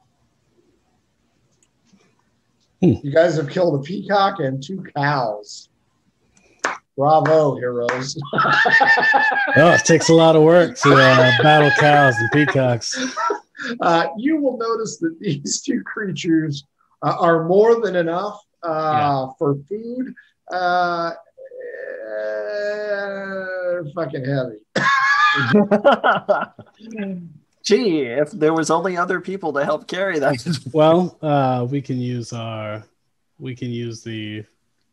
You guys have killed a peacock and two cows. Bravo, heroes. (laughs) Oh, it takes a lot of work to uh, battle cows and peacocks. (laughs) uh, you will notice that (laughs) these two creatures uh, are more than enough uh, for food. Uh, uh, fucking heavy. (laughs) Gee, if there was only other people to help carry that. (laughs) Well, uh, we can use our, we can use the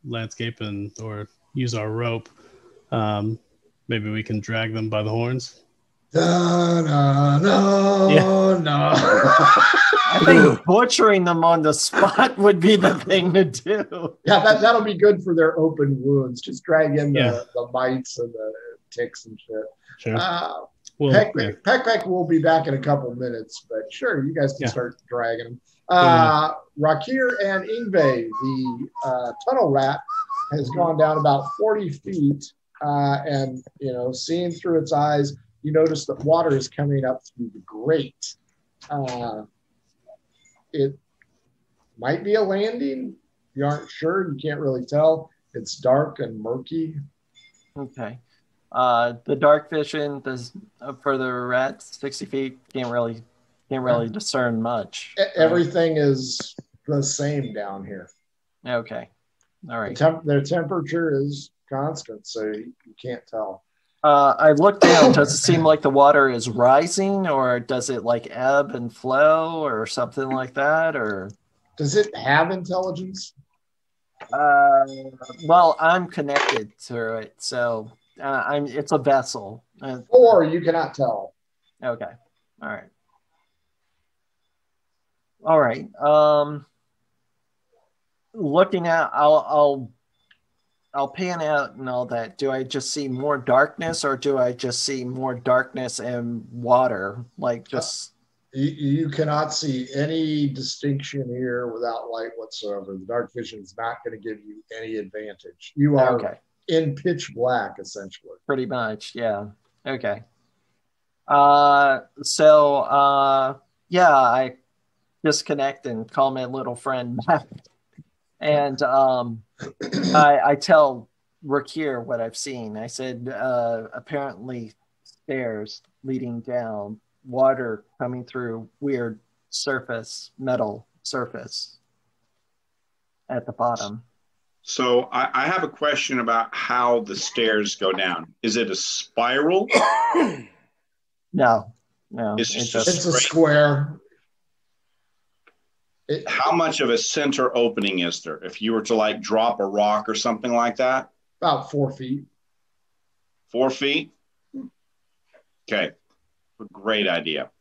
landscape and or use our rope. Um, maybe we can drag them by the horns. Da, na, na, Yeah. na. (laughs) I think butchering them on the spot would be the thing to do. yeah, that, that'll be good for their open wounds. Just drag in the, Yeah. the mites and the ticks and shit. Sure. Uh, well, Peck, yeah. Peck Peck will be back in a couple minutes, but sure, you guys can Yeah. start dragging them. Uh, Rakir and Ingve, the uh, tunnel rat, has gone down about 40 feet, uh, and you know, seeing through its eyes, you notice that water is coming up through the grate. Uh, it might be a landing. You aren't sure. You can't really tell. It's dark and murky. Okay. Uh, the dark vision does uh, for the rats, sixty feet, can't really can't really discern much. Everything is the same down here. Okay. All right. The temp- their temperature is constant, so you can't tell. Uh, I look down. Does it seem like the water is rising, or does it like ebb and flow, or something like that? Or Does it have intelligence? uh, well, I'm connected to it, so uh, I'm. It's a vessel. Uh, Or you cannot tell. Okay. All right. All right. Um looking at I'll I'll I'll pan out and all that. Do I just see more darkness or do I just see more darkness and water? Like just You, you cannot see any distinction here without light whatsoever. The dark vision is not going to give you any advantage. You are okay. in pitch black, essentially. Pretty much, yeah. Okay. Uh so uh yeah, I disconnect and call my little friend back. And um I I tell Rakir what I've seen. I said uh apparently stairs leading down, water coming through weird surface, metal surface at the bottom. So I, I have a question about how the stairs go down. Is it a spiral? (coughs) No, no. It's it just- It's a Great. square. It, How much of a center opening is there? If you were to like drop a rock or something like that, about four feet. four feet? Okay, great idea. (laughs)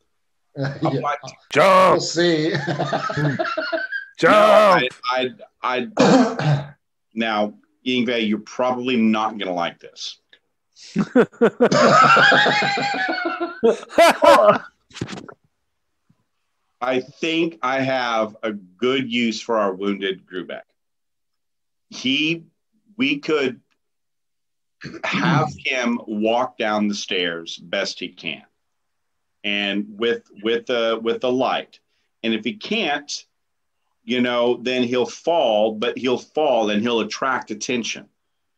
Yeah, How much- we'll see. (laughs) Jump! I, I, I, (coughs) now, Ingve, you're probably not going to like this. (laughs) I think I have a good use for our wounded Grubeck. He, we could have (clears throat) him walk down the stairs best he can, and with with the with the light. And if he can't, you know, then he'll fall, but he'll fall and he'll attract attention.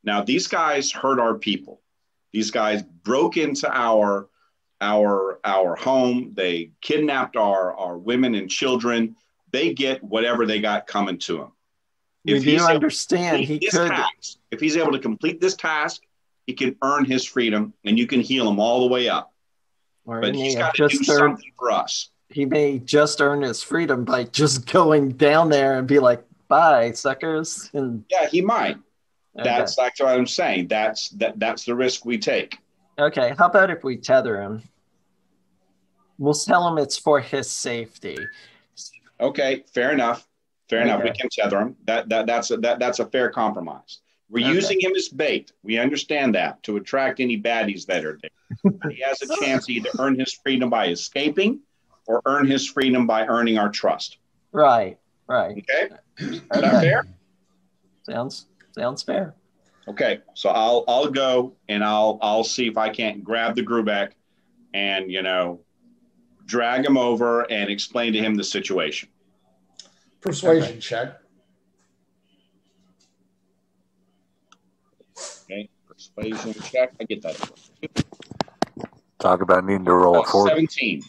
Now, these guys hurt our people. These guys broke into our our our home. They kidnapped our our women and children. They get whatever they got coming to them. We If do he's understand he could. task, if he's able to complete this task, he can earn his freedom, and you can heal him all the way up. Or But he he's got to do just earned, something for us. he may just earn his freedom by just going down there and be like, "Bye, suckers." And Yeah, he might. okay. That's that's what I'm saying. That's that that's the risk we take. Okay. How about if we tether him? We'll tell him it's for his safety. Okay, fair enough. Fair enough. We can tether him. That that that's a that, that's a fair compromise. We're Okay. using him as bait. We understand that to attract any baddies that are there. But he has a (laughs) chance to either earn his freedom by escaping or earn his freedom by earning our trust. Right. Right. Okay? Is that Okay. fair? Sounds sounds fair. Okay, so I'll I'll go and I'll I'll see if I can't grab the Grubeck and you know drag him over and explain to him the situation. Persuasion check. Okay, persuasion check. I get that. Talk about needing to roll a Uh, four. Seventeen.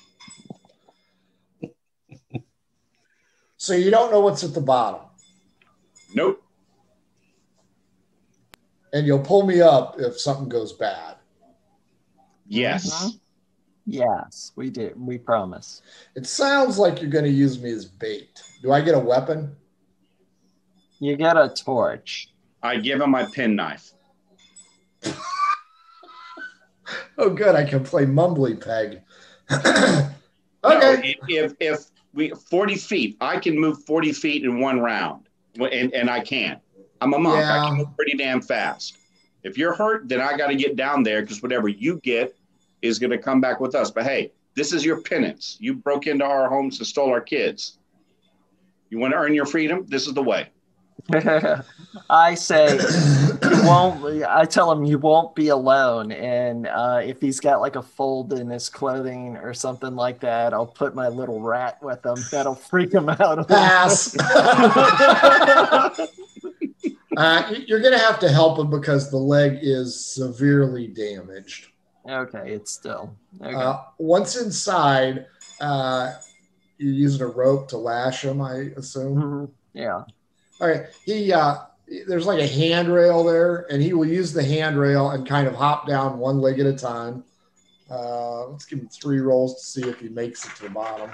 So you don't know what's at the bottom, Nope. And you'll pull me up if something goes bad. Yes. Mhm. Yes, we do. We promise. It sounds like you're going to use me as bait. Do I get a weapon? You get a torch. I give him my penknife. (laughs) Oh, good. I can play mumbly peg. (clears throat) okay. No, if, if if we forty feet, I can move forty feet in one round, and and I can. I'm a monk. I Yeah. can move pretty damn fast. If you're hurt, then I got to get down there because whatever you get is going to come back with us. But hey, this is your penance. You broke into our homes and stole our kids. You want to earn your freedom? This is the way. (laughs) I say you won't. I tell him you won't be alone, and uh, if he's got like a fold in his clothing or something like that, I'll put my little rat with him. That'll freak him out. a Pass. (laughs) bit. uh, you're going to have to help him because the leg is severely damaged. okay, it's still okay. Uh, once inside, uh, you're using a rope to lash him, I assume. Mhm. Yeah. All right. He uh, there's like a handrail there, and he will use the handrail and kind of hop down one leg at a time. Uh, let's give him three rolls to see if he makes it to the bottom.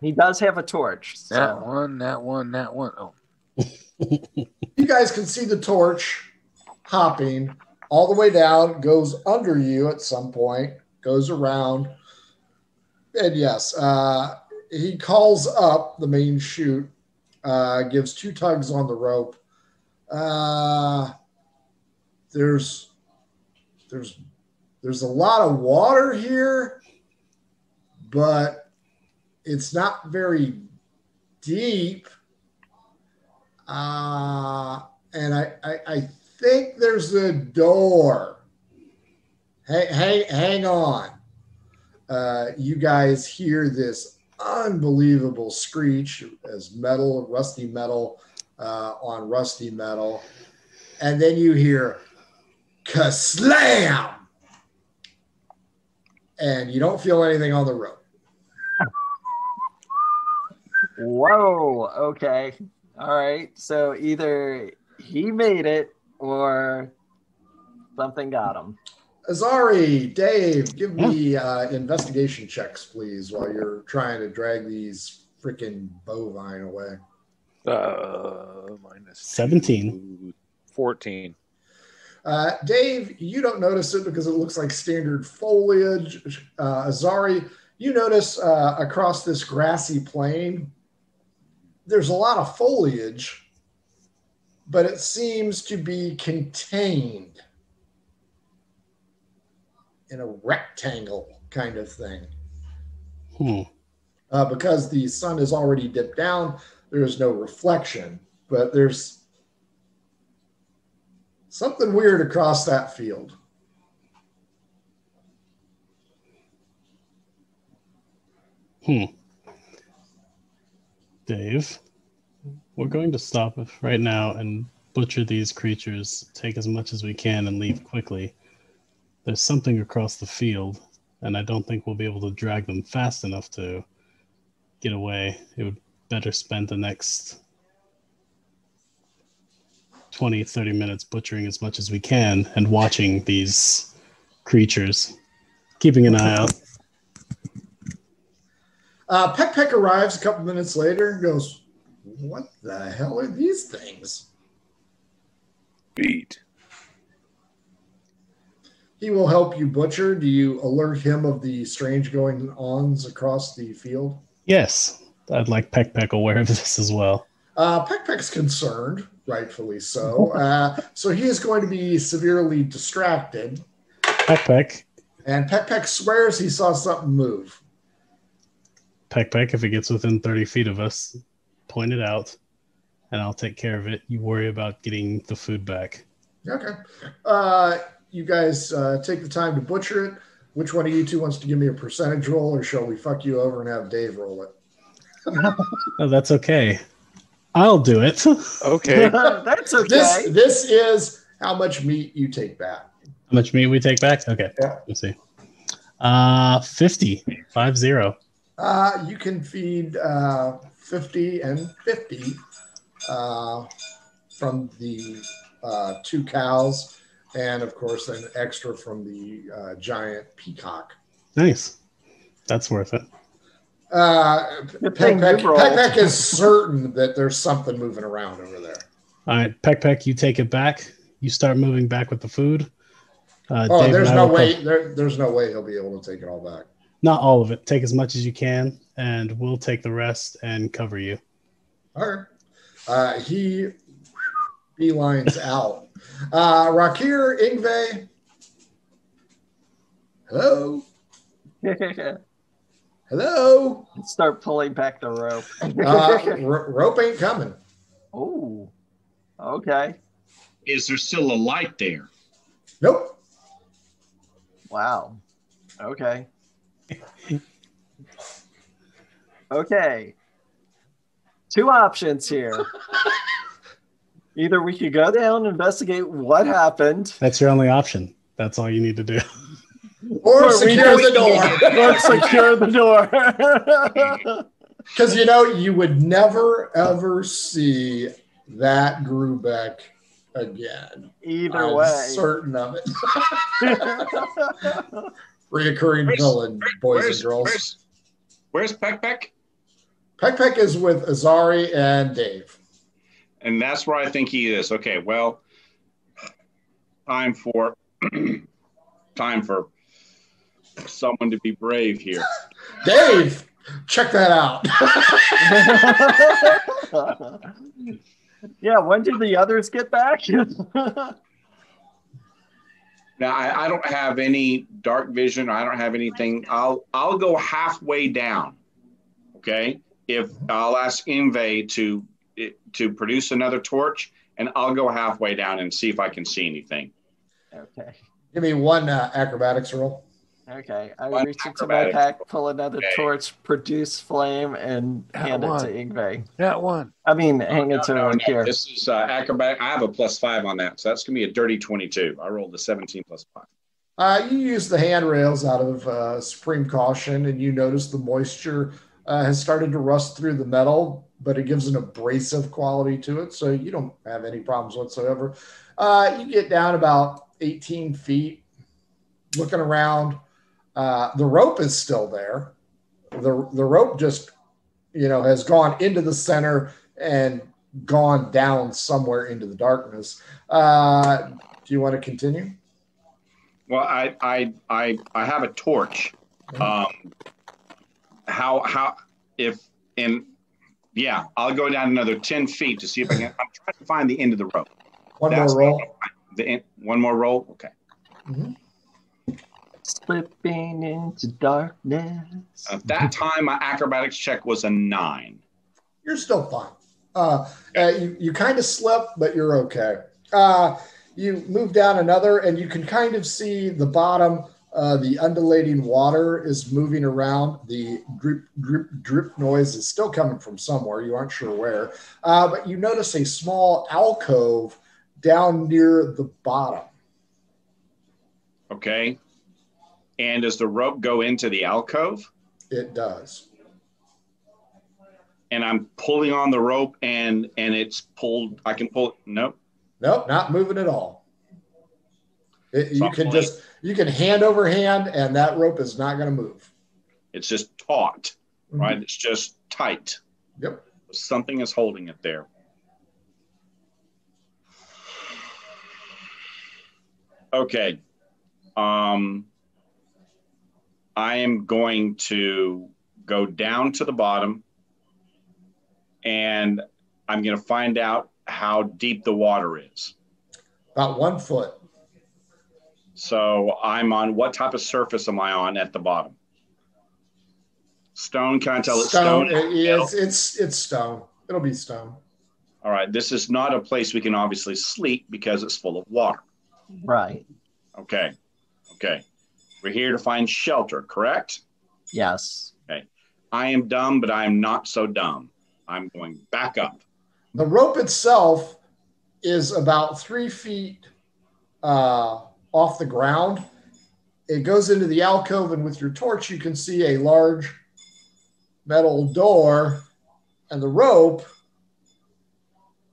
He does have a torch. So. That one, that one, that one. Oh, (laughs) You guys can see the torch hopping all the way down, goes under you at some point, goes around, and yes, uh, he calls up the main chute, uh, gives two tugs on the rope. Uh, there's there's there's a lot of water here, but it's not very deep. Uh, and I, I, I think there's a door. Hey, hey, hang on. Uh, you guys hear this unbelievable screech as metal, rusty metal uh, on rusty metal. And then you hear kaslam. And you don't feel anything on the rope. (laughs) Whoa. Okay. All right. So either he made it or something got him. Azari, Dave, give me uh, investigation checks, please, while you're trying to drag these freaking bovine away. uh, minus 17. two, 14. Uh, Dave, you don't notice it because it looks like standard foliage. Uh, Azari, you notice uh, across this grassy plain, there's a lot of foliage, but it seems to be contained in a rectangle kind of thing. Hmm. uh, because the sun has already dipped down, there is no reflection, but there's something weird across that field. Hmm. Dave, we're going to stop right now and butcher these creatures, take as much as we can, and leave quickly. There's something across the field, and I don't think we'll be able to drag them fast enough to get away. It would better spend the next 20, 30 minutes butchering as much as we can and watching these creatures, keeping an eye out. Uh, Peck Peck arrives a couple minutes later and goes, What the hell are these things? Beat. He will help you butcher. Do you alert him of the strange going ons across the field? Yes, I'd like Peck Peck aware of this as well. Uh, Peck Peck's concerned, rightfully so. Uh, so he is going to be severely distracted. Peck Peck, And Peck Peck swears he saw something move. Peck Peck, if it gets within 30 feet of us, point it out and I'll take care of it. You worry about getting the food back. Okay. Uh, you guys uh, take the time to butcher it. Which one of you two wants to give me a percentage roll, or shall we fuck you over and have Dave roll it? (laughs) Oh, that's okay. I'll do it. (laughs) Okay. (laughs) That's okay. This this is how much meat you take back. How much meat we take back? Okay. Yeah. Let's see. Uh, 50. Five zero. Uh, you can feed uh, 50 and 50 uh, from the uh, two cows, and of course, an extra from the uh, giant peacock. Nice. That's worth it. Uh, Peck Peck. Peck Peck is certain that there's something moving around over there. All right, Peck Peck, you take it back. You start moving back with the food. Uh, Oh, Dave there's no way. come- There, there's no way he'll be able to take it all back. Not all of it. Take as much as you can, and we'll take the rest and cover you. All right. Uh, he beelines out. Uh, Rakir Ingve. Hello. (laughs) Hello. Start pulling back the rope. Uh, r- rope ain't coming. oh, okay. Is there still a light there? Nope. Wow. Okay. Okay. Two options here. Either we could go down and investigate what happened, That's your only option. That's all you need to do. Or Or secure the door. (laughs) or secure the door. (laughs) Because you know you would never ever see that Grubeck again. Either I'm way. certain of it. (laughs) Reoccurring Where's- villain, boys where's, and girls. Where's, where's Peck Peck? Peck Peck is with Azari and Dave. And that's where I think he is. Okay, well, time for (clears throat) time for someone to be brave here. Dave, check that out. (laughs) (laughs) yeah, when did the others get back? (laughs) Now I, I don't have any dark vision. I don't have anything. I'll I'll go halfway down. Okay. If I'll ask Ingve to to produce another torch, and I'll go halfway down and see if I can see anything. okay. Give me one uh, acrobatics roll. Okay. I One reach into my pack, pull another Okay. torch, produce flame, and That hand one. it to Ingve. That one. I mean, hang it to No, no, here. This is uh, acrobatic. I have a plus five on that, so that's gonna be a dirty twenty-two. I rolled a seventeen plus five. Uh, you use the handrails out of uh, supreme caution, and you notice the moisture uh, has started to rust through the metal, but it gives an abrasive quality to it, so you don't have any problems whatsoever. Uh, you get down about 18 feet, looking around. Uh, the rope is still there. The the rope just, you know, has gone into the center and gone down somewhere into the darkness. Uh, do you want to continue? Well, I I I I have a torch. Um, how how if in yeah, I'll go down another ten feet to see if I can. I'm trying to find the end of the rope. One That's more roll. The end, one more roll. Okay. Slipping into darkness. At that time, my acrobatics check was a nine. you're still fine. Uh, uh, you you kind of slip, but you're okay. Uh, you move down another, and you can kind of see the bottom. Uh, the undulating water is moving around. The drip drip drip noise is still coming from somewhere. You aren't sure where, uh, but you notice a small alcove down near the bottom. Okay. And does the rope go into the alcove? It does. And I'm pulling on the rope and and it's pulled. I can pull. It. Nope. Nope, not moving at all. It, you can just you can hand over hand, and that rope is not going to move. It's just taut, Mhm. right? It's just tight. Yep. Something is holding it there. Okay. Um, I am going to go down to the bottom and I'm going to find out how deep the water is. About one foot. So I'm on what type of surface am I on at the bottom? Stone, can I tell it's stone. stone? it- yeah, it's, it's it's stone. It'll be stone. All right, this is not a place we can obviously sleep because it's full of water. Right. Okay, okay. We're here to find shelter, correct? Yes. Okay. I am dumb, but I am not so dumb. I'm going back up. The rope itself is about three feet uh, off the ground. It goes into the alcove, and with your torch, you can see a large metal door, and the rope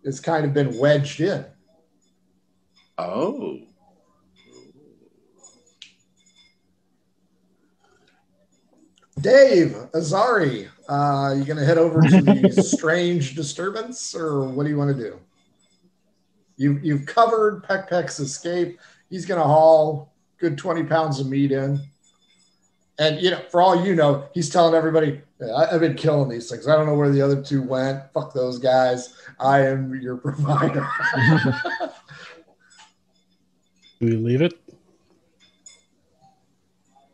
has kind of been wedged in. Oh, Dave Azari, uh, you going to head over to the (laughs) strange disturbance, or what do you want to do? You, you've covered Peck Peck's escape. He's going to haul good 20 pounds of meat in. And, you know, for all you know, he's telling everybody, I, I've been killing these things. I don't know where the other two went. Fuck those guys. I am your (laughs) provider. Do we leave it?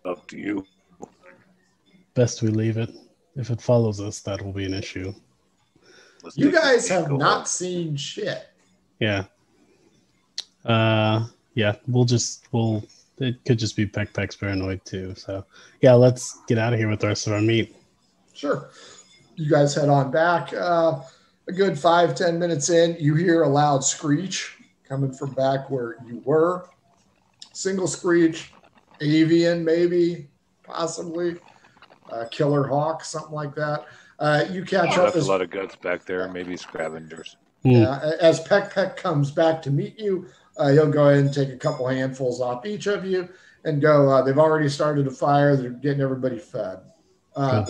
Up to you. Best we leave it. If it follows us, that will be an issue. Let's you guys have vehicle. not seen shit. Yeah. Uh yeah, we'll just we'll it could just be Peck Peck's paranoid too. So yeah, let's get out of here with the rest of our meat. Sure. You guys head on back. Uh, a good five, ten minutes in, you hear a loud screech coming from back where you were. Single screech, avian, maybe, possibly, uh, killer hawk, something like that. Uh, you catch Oh, up that's a lot of guts back there. Maybe scavengers. Hmm. uh, as Peck Peck comes back to meet you. Uh, he'll go ahead and take a couple handfuls off each of you and go. Uh, they've already started a fire. They're getting everybody fed. Uh,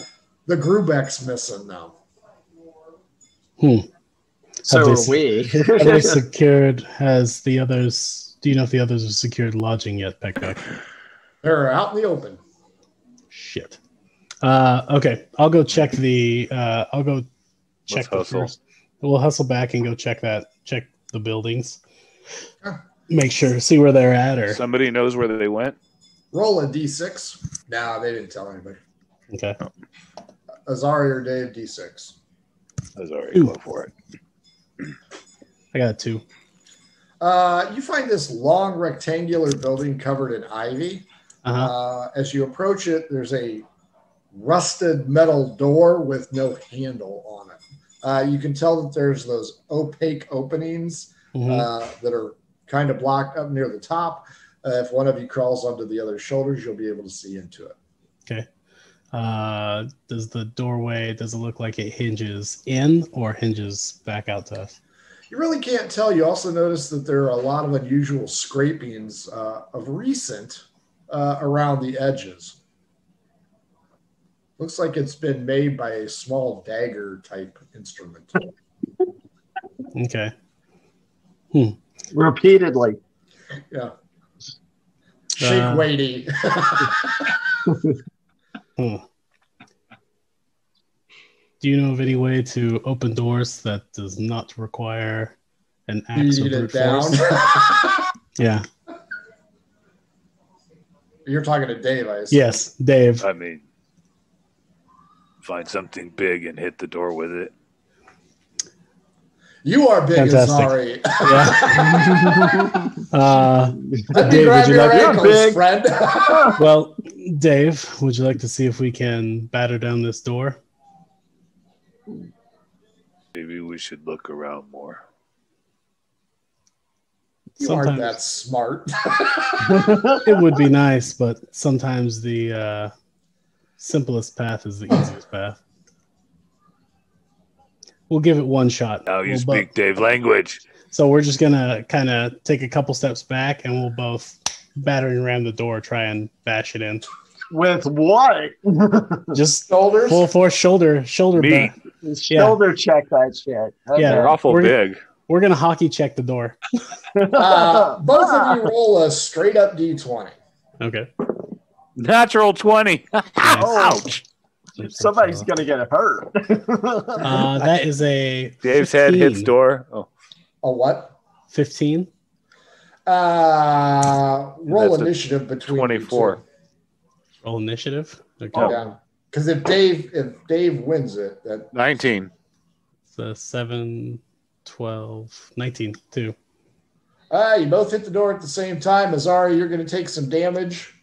the Grubeck's missing now. Hmm. So they are we. (laughs) Have they secured has the others do you know if the others have secured lodging yet, Peck Peck? They're out in the open. Shit. Uh okay. I'll go check the uh I'll go check Let's the hustle. first. We'll hustle back and go check that check the buildings. Sure. Make sure see where they're at or Somebody knows where they went. Roll a d6. Nah, they didn't tell anybody. okay. Azari or Dave, d6. That's all right. Ooh. Go for it. I got a two. Uh, you find this long rectangular building covered in ivy. Uh-huh. Uh, as you approach it, there's a rusted metal door with no handle on it. Uh, you can tell that there's those opaque openings Mhm. uh, that are kind of blocked up near the top. Uh, if one of you crawls onto the other's shoulders, you'll be able to see into it. Uh, does the doorway does it look like it hinges in or hinges back out to us? You really can't tell. You also notice that there are a lot of unusual scrapings uh, of recent uh, around the edges. Looks like it's been made by a small dagger type instrument. (laughs) Okay. Hmm. Repeatedly. Yeah. Shake Uh, weighty. (laughs) Hmm. Do you know of any way to open doors that does not require an you axe or brute down. force? (laughs) Yeah. You're talking to Dave, I assume. Yes, Dave. I mean, find something big and hit the door with it. You are big Fantastic. and sorry. Yeah. (laughs) Uh, Dave, would you like- You're ankles, big. friend. (laughs) (laughs) well, Dave, would you like to see if we can batter down this door? Maybe we should look around more. You aren't that smart. it would be nice, but sometimes the uh, simplest path is the easiest path. We'll give it one shot. Now you We'll bo- speak Dave language. So we're just gonna kind of take a couple steps back, and we'll both battering ram the door, try and bash it in. With what? (laughs) Just Shoulders. full force shoulder shoulder. Me. ba- Shoulder check that shit. Okay. Yeah. They're awful We're- big. We're gonna hockey check the door. Uh, both of you (laughs) roll a straight up d20. Okay. Natural 20. (laughs) Ouch. (laughs) Somebody's gonna get hurt. Uh, that is a Dave's head hits door. Oh, A what? Fifteen. Uh, roll That's initiative between 24. Roll initiative. Okay. Oh. Because if Dave if Dave wins it, that 19. So 7, 12, 19, two. uh, you both hit the door at the same time. Azari, you're going to take some damage.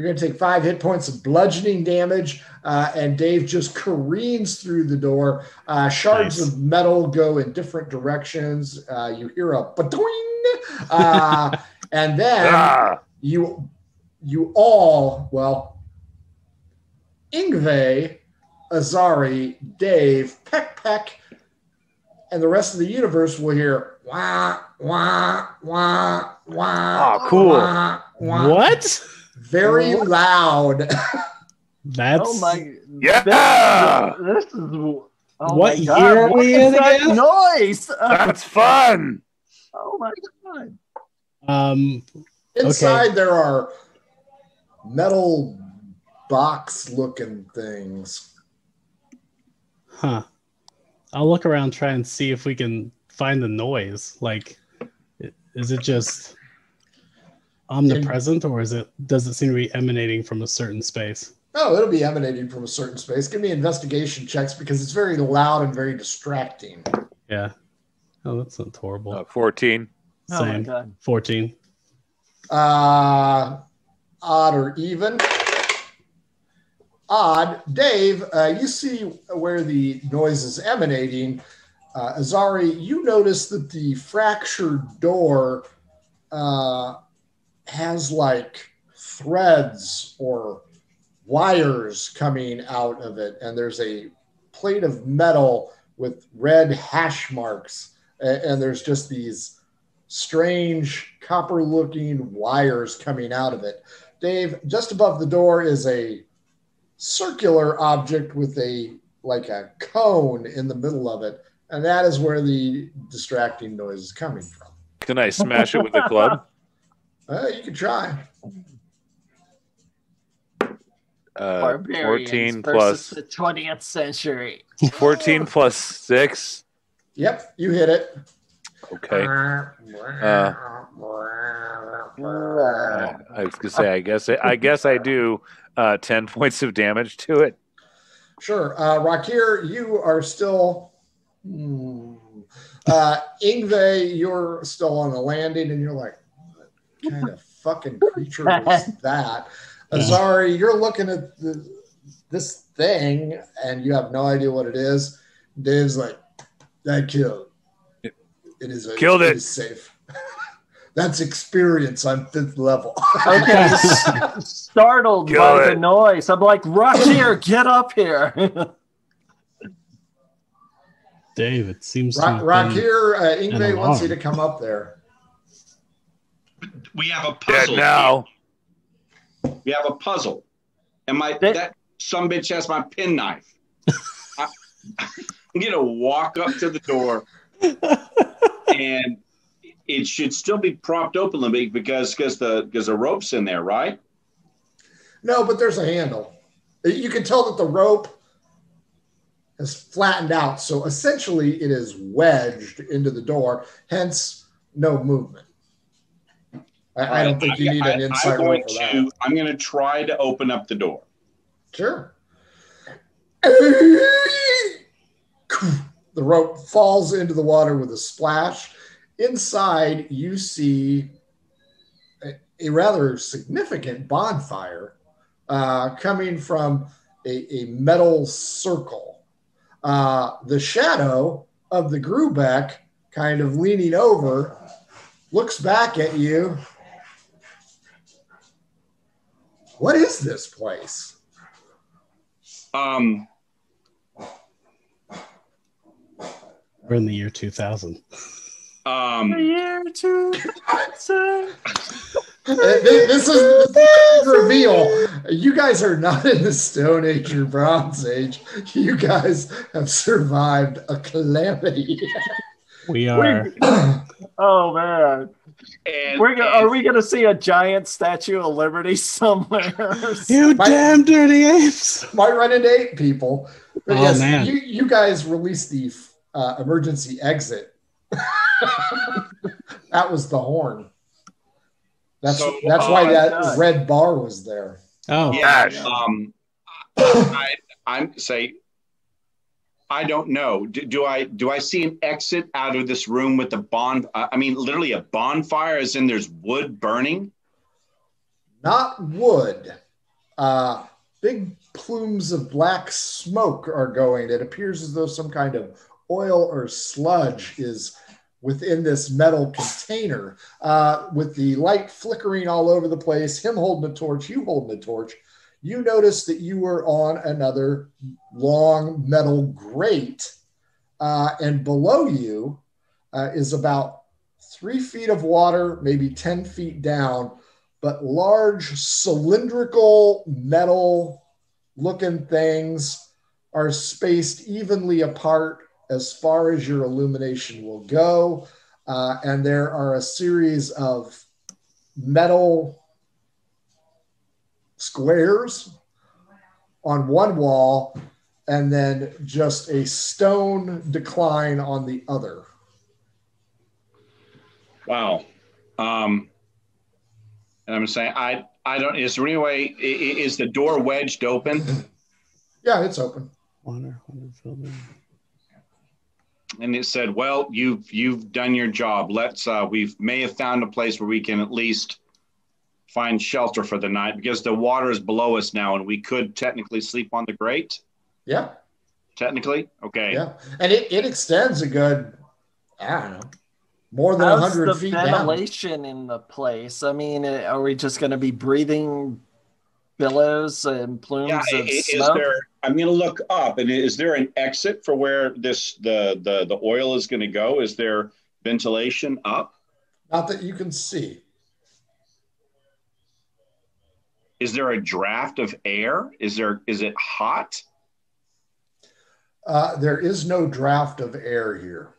You're going to take five hit points of bludgeoning damage, uh, and Dave just careens through the door. Uh, shards Nice. of metal go in different directions. Uh, you hear a ba-doing, uh, and then Ah, you you all well Ingve, Azari, Dave, Peck Peck, and the rest of the universe will hear wah wah wah wah. Oh, cool. wah, wah. What? Very What? loud. (laughs) That's oh my! Yeah! This, this is. Oh What my God, year are what we in that again? Noise. (laughs) that's fun. oh my god! um Inside there are metal box looking things. huh. I'll look around try and see if we can find the noise. Like is it just omnipresent or is it does it seem to be emanating from a certain space? Oh, it'll be emanating from a certain space. Give me investigation checks because it's very loud and very distracting. Yeah. Oh, that's not horrible. Uh, 14. Oh my Same. god! 14. Uh, odd or even? Odd. Dave, uh, you see where the noise is emanating. Uh, Azari, you notice that the fractured door uh, has like threads or wires coming out of it, and there's a plate of metal with red hash marks, a- and there's just these strange copper looking wires coming out of it. Dave, just above the door is a circular object with a like a cone in the middle of it, and that is where the distracting noise is coming from. Can I smash it with a club? (laughs) Uh, you can try. Uh, Barbarians 14 versus plus the twentieth century. 14 plus 6. Yep, you hit it. Okay. Uh, I was gonna say, I guess I, I guess I do uh, ten (laughs) points of damage to it. Sure. Uh, Rakir, you are still. Hmm. Uh, Ingve, you're still on the landing, and you're like, what kind of fucking (laughs) creature is that? Azari, you're looking at the, this thing, and you have no idea what it is. Dave's like, that killed. It is a, Killed it. is safe. (laughs) That's experience on fifth level. Okay, (laughs) startled Kill by the noise. I'm like, rush here, get up here. Dave, it seems to Ra- have been- uh, Ingve wants you to come up there. We have a Dead puzzle. now. We have a puzzle. And my That- that some bitch has my penknife. I, (laughs) I'm gonna walk up to the door and it should still be propped open a little bit because because the because the rope's in there, right? No, but there's a handle. You can tell that the rope has flattened out. So essentially, it is wedged into the door, hence, no movement. I, I don't think you need an insight I'm going to I'm gonna try to open up the door. Sure. (coughs) The rope falls into the water with a splash. Inside, you see a, a rather significant bonfire uh, coming from a, a metal circle. Uh, the shadow of the Grubeck kind of leaning over looks back at you. What is this place? Um, We're in the year 2000. um, year two. Uh, thi- (laughs) this is the reveal. You guys are not in the Stone Age or Bronze Age. You guys have survived a calamity. We are. (laughs) Oh man, and, we're go- and- are we gonna see a giant Statue of Liberty (laughs) somewhere? You My- damn dirty apes! Might run into eight people. But Oh, yes, man. You, you guys released the uh, emergency exit. (laughs) that was the horn. That's So, that's uh, why that God. red bar was there. Oh, yeah, Gosh. um, (coughs) I, I'm say, I don't know. Do, do I do I see an exit out of this room with the bond? uh, I mean, literally a bonfire, as in there's wood burning. Not wood. Uh, big plumes of black smoke are going. It appears as though some kind of oil or sludge is within this metal container. Uh, with the light flickering all over the place, him holding a torch, you holding a torch, you notice that you were on another long metal grate. Uh, and below you uh, is about three feet of water, maybe 10 feet down, but large cylindrical metal looking things are spaced evenly apart as far as your illumination will go. Uh, and there are a series of metal squares on one wall and then just a stone decline on the other. Wow. Um, and I'm saying, I I don't. Is there any way? i- i- Is the door wedged open? Yeah, it's open. water, water. And it said, "Well, you've you've done your job. Let's. Uh, we may have found a place where we can at least find shelter for the night because the water is below us now, and we could technically sleep on the grate. Yeah. Technically, okay. Yeah, and it, it extends a good, I don't know, more than How's hundred the feet down. ventilation in the place? I mean, uh, are we just going to be breathing billows and plumes Yeah, of is smoke? there? I'm going to look up, and is there an exit for where this the the the oil is going to go? Is there ventilation up? Not that you can see. Is there a draft of air? Is there? Is it hot? Uh, there is no draft of air here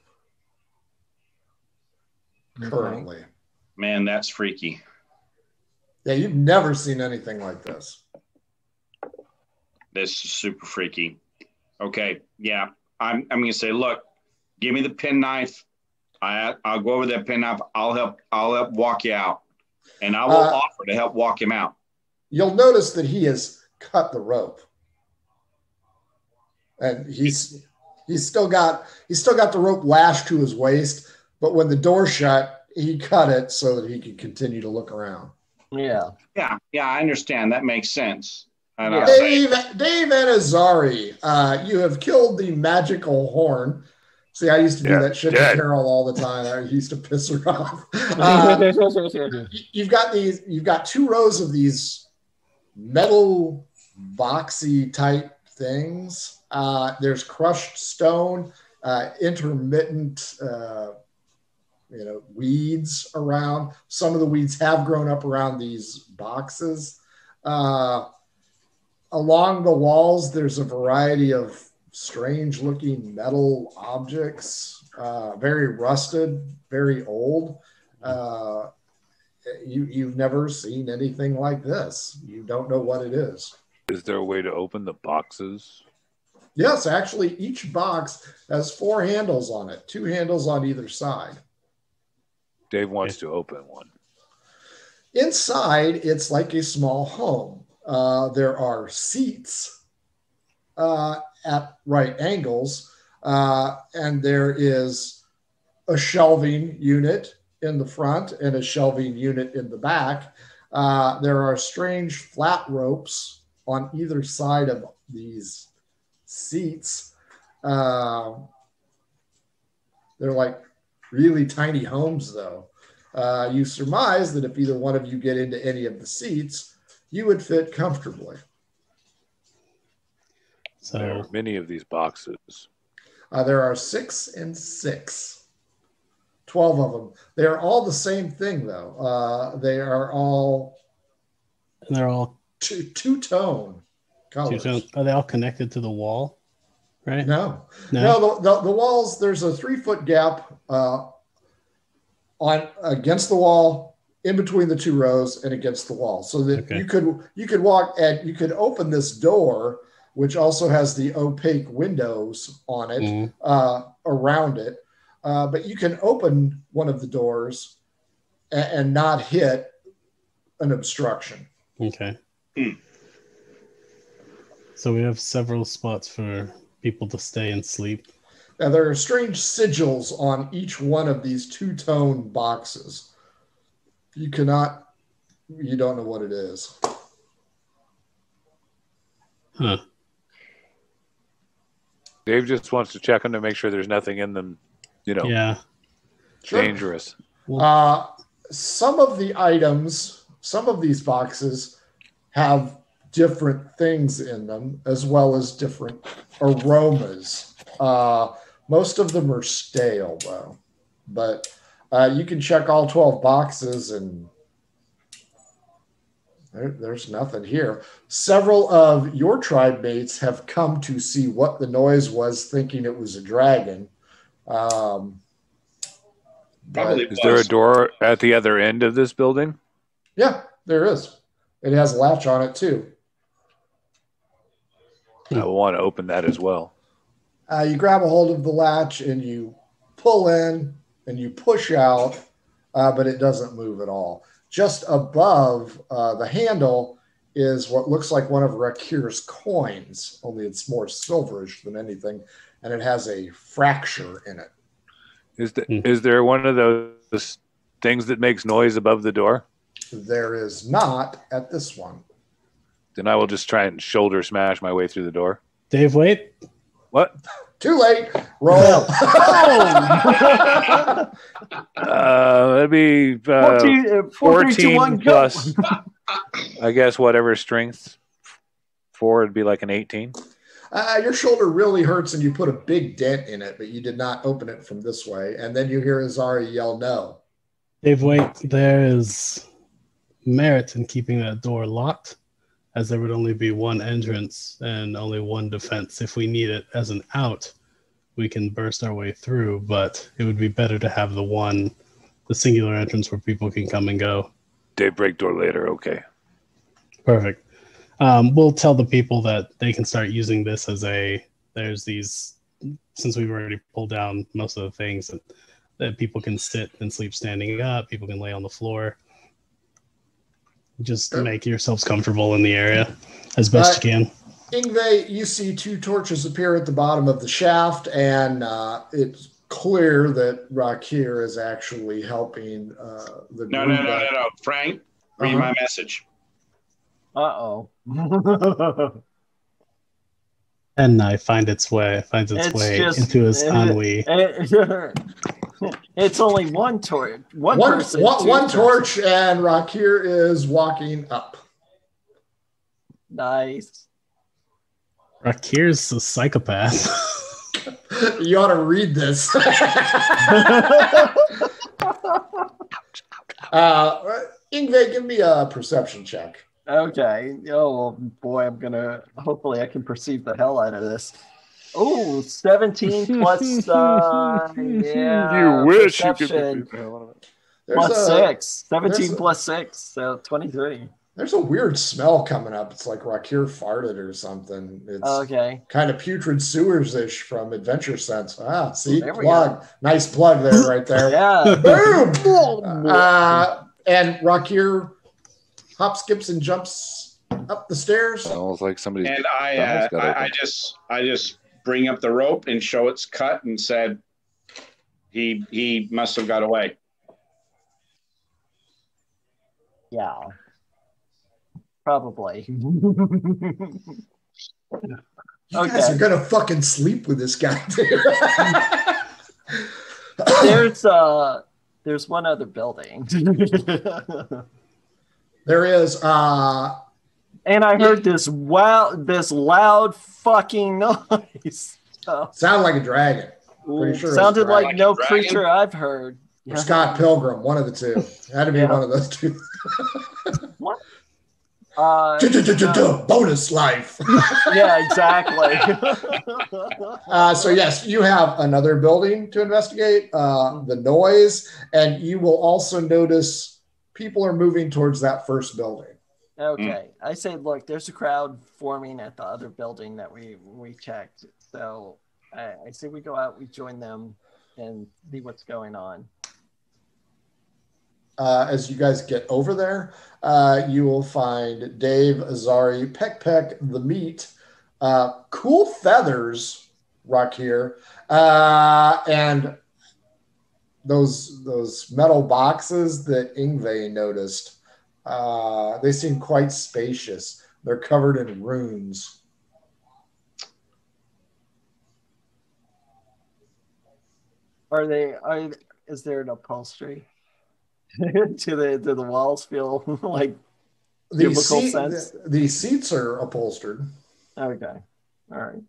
Okay. currently. Man, that's freaky. Yeah, you've never seen anything like this. This is super freaky. Okay, yeah, I'm. I'm going to say, look, give me the penknife. I I'll go over that penknife. I'll help. I'll help walk you out, and I will Uh, offer to help walk him out. You'll notice that he has cut the rope, and he's he's still got he's still got the rope lashed to his waist. But when the door shut, he cut it so that he could continue to look around. Yeah. Yeah, yeah, I understand. That makes sense. Yeah. Dave, Dave and Azari, uh, you have killed the magical horn. See, I used to do Yeah, that shit dead. to Carol all the time. I used to piss her off. (laughs) Uh, you've got these. You've got two rows of these metal boxy type things. Uh, there's crushed stone, uh, intermittent, uh, you know, weeds around. Some of the weeds have grown up around these boxes. Uh, along the walls, there's a variety of strange looking metal objects, uh, very rusted, very old. You, you've never seen anything like this. You don't know what it is. Is there a way to open the boxes? Yes, actually, each box has four handles on it, two handles on either side. Dave wants to open one. Inside, it's like a small home. Uh, there are seats uh, at right angles, uh, and there is a shelving unit in the front and a shelving unit in the back. Uh, there are strange flat ropes on either side of these seats. Uh, they're like really tiny homes, though. Uh, you surmise that if either one of you get into any of the seats, you would fit comfortably. There are So many of these boxes. Uh, there are six and six. 12 of them. They are all the same thing, though. Uh, they are all and they're all two, tone Two-tone. Are they all connected to the wall? Right? No, No. no, the, the, the walls, there's a three foot gap uh, on against the wall, in between the two rows, and against the wall. So that Okay. you could you could walk and you could open this door, which also has the opaque windows on it. Mhm. uh, around it. Uh, but you can open one of the doors and, and not hit an obstruction. Okay. Hmm. So we have several spots for people to stay and sleep. Now, there are strange sigils on each one of these two tone boxes. You cannot, you don't know what it is. Huh. Dave just wants to check them to make sure there's nothing in them, you know, Yeah. dangerous. Uh, some of the items, some of these boxes have different things in them, as well as different aromas. Uh, most of them are stale, though. But uh, you can check all 12 boxes, and there, there's nothing here. Several of your tribe mates have come to see what the noise was, thinking it was a dragon. Um, Probably Is there a door at the other end of this building? Yeah, there is. It has a latch on it too. I will want to open that as well. Uh, you grab a hold of the latch and you pull in and you push out, uh, but it doesn't move at all. Just above uh, the handle is what looks like one of Rakir's coins, only it's more silverish than anything, and it has a fracture in it. Is the, Hmm. is there one of those things that makes noise above the door? There is not at this one. Then I will just try and shoulder smash my way through the door. Dave, wait. What? Too late. Roll. (laughs) Uh, that'd be uh, 14, uh, 4, 14 1, go. plus, I guess, whatever strength. Four would be like an 18. Uh, your shoulder really hurts and you put a big dent in it, but you did not open it from this way. And then you hear Azari yell, no. Dave, wait. There is merit in keeping that door locked, as there would only be one entrance and only one defense. If we need it as an out, we can burst our way through, but it would be better to have the one, the singular entrance where people can come and go. Dave, break door later. Okay. Perfect. Um, we'll tell the people that they can start using this as a. There's these, since we've already pulled down most of the things, that, that people can sit and sleep standing up. People can lay on the floor. Just Sure. make yourselves comfortable in the area as best Uh, you can. Ingve, you see two torches appear at the bottom of the shaft, and uh, it's clear that Rakir is actually helping uh, the No, no, no, no, no. Frank, read Uh-huh. my message. Uh-oh. And knife find its way, finds its, It's way just- into his ennui. (laughs) it's only one torch. One, One, person. one, two one persons. torch, and Rakir is walking up. Nice. Rakir's a psychopath. (laughs) You ought to read this. Ouch! (laughs) Ouch! uh, Ingve, give me a perception check. Okay. Oh boy, I'm gonna. Hopefully, I can perceive the hell out of this. Oh, 17 (laughs) plus. Uh, yeah, you wish you could. Plus a, six. 17 there's a- plus six, so 23. There's a weird smell coming up. It's like Rakir farted or something. It's Okay. kind of putrid sewers ish from Adventure Scents. Ah, see, There we plug. Nice plug there, right there. (laughs) Yeah. Boom! (laughs) Uh, and Rakir hop, skips, and jumps up the stairs. Sounds like somebody's. And I, uh, I. I just, I just bring up the rope and show it's cut and said, he, he must have got away. Yeah. Probably. (laughs) You guys Okay. are gonna fucking sleep with this guy. there's uh There's one other building. (laughs) There is uh and I heard this wow this loud fucking (laughs) noise. So, sound like a dragon. Pretty sure sounded dragon. like no dragon? creature I've heard. Or Scott Pilgrim, one of the two. Had to be Yeah. one of those two. (laughs) what? (laughs) Uh, Bonus life. yeah, exactly. Uh, so yes, you have another building to investigate. Uh, the noise, and you will also notice people are moving towards that first building. okay, I say, look, there's a crowd forming at the other building that we we checked. So I, I say we go out, we join them, and see what's going on. Uh, as you guys get over there, uh, you will find Dave, Azari, Peck Peck, the meat, uh, cool feathers, Rakir, uh, and those those metal boxes that Ingve noticed. Uh, they seem quite spacious. They're covered in runes. Are they? Are is there an upholstery? (laughs) to the do the walls feel (laughs) like The, Biblical seat, sense. the, the seats are upholstered okay? All right.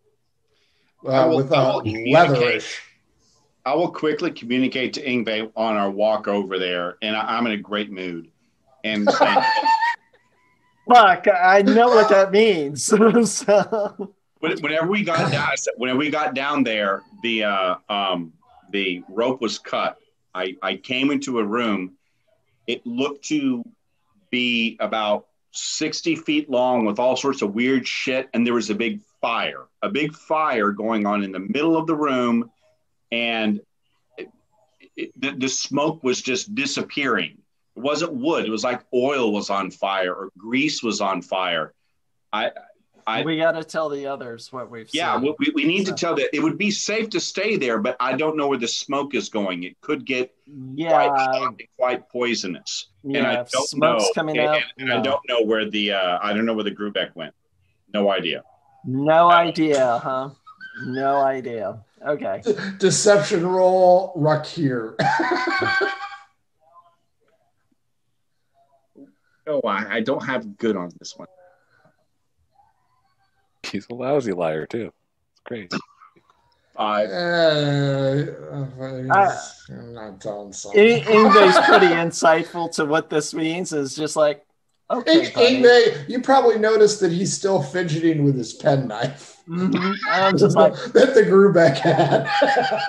I uh, will- with I communicate. leatherish. I will quickly communicate to Ingve on our walk over there, and I, I'm in a great mood. And, (laughs) and Fuck! I know what that means. (laughs) so, whenever we got down, whenever we got down there, the uh, um, the rope was cut. I, I came into a room. It looked to be about 60 feet long with all sorts of weird shit. And there was a big fire, a big fire going on in the middle of the room. And it, it, the, the smoke was just disappearing. It wasn't wood. It was like oil was on fire or grease was on fire. I, I- we got to tell the others what we've yeah, seen. we, we need to tell that it would be safe to stay there, but I don't know where the smoke is going. It could get yeah, quite quite poisonous. and I yeah. Don't smoke's know, coming and, out. and I no. don't know where the uh, I don't know where the Grubeck went. No idea. No idea, huh? No idea. Okay. Deception roll, Rakir. (laughs) Oh, I, I don't have good on this one. He's a lousy liar too. It's great. Five. Uh, I'm not telling In- something. Ingve's pretty insightful to what this means. Is just like, okay, buddy. Ingve, you probably noticed that he's still fidgeting with his penknife Mhm. I'm just like, (laughs) that the Grubeck had.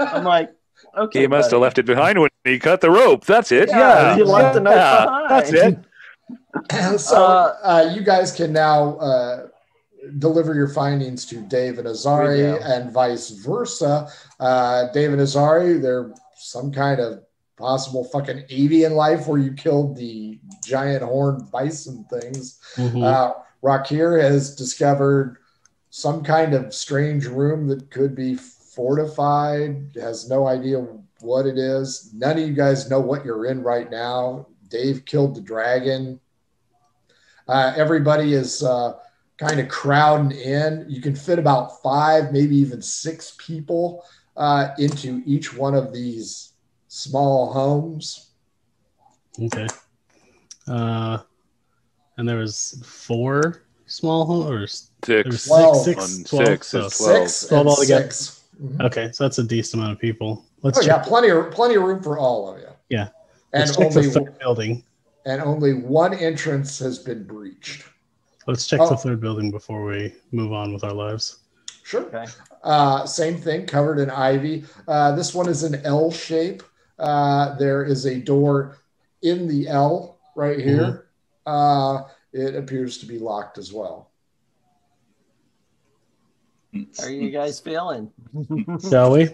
I'm like, okay. He must have left it behind when he cut the rope. That's it. Yeah, Yeah, he left the knife behind. That's it. (clears throat) so Uh, uh, you guys can now uh, deliver your findings to Dave and Azari and vice versa. Uh, Dave and Azari, they're some kind of possible fucking avian life where you killed the giant horned bison things. Mhm. Uh, Rakir has discovered some kind of strange room that could be fortified, has no idea what it is. None of you guys know what you're in right now. Dave killed the dragon. Uh, everybody is uh, kind of crowding in. You can fit about five, maybe even six people uh, into each one of these small homes. Okay. Uh, and there was four small homes, or s- there was Six. Twelve. six, On six, 12. six so- is Twelve. Six Twelve and altogether. six. Mhm. Okay, so that's a decent amount of people. Let's Oh yeah, plenty of plenty of room for all of you. Yeah. and let's check the only third building. and only one entrance has been breached. Let's check Oh. the third building before we move on with our lives. Sure. Okay. Uh, same thing, covered in ivy. Uh, this one is an L shape. Uh, there is a door in the L right here. Uh, it appears to be locked as well. How are you guys feeling? (laughs) Shall we?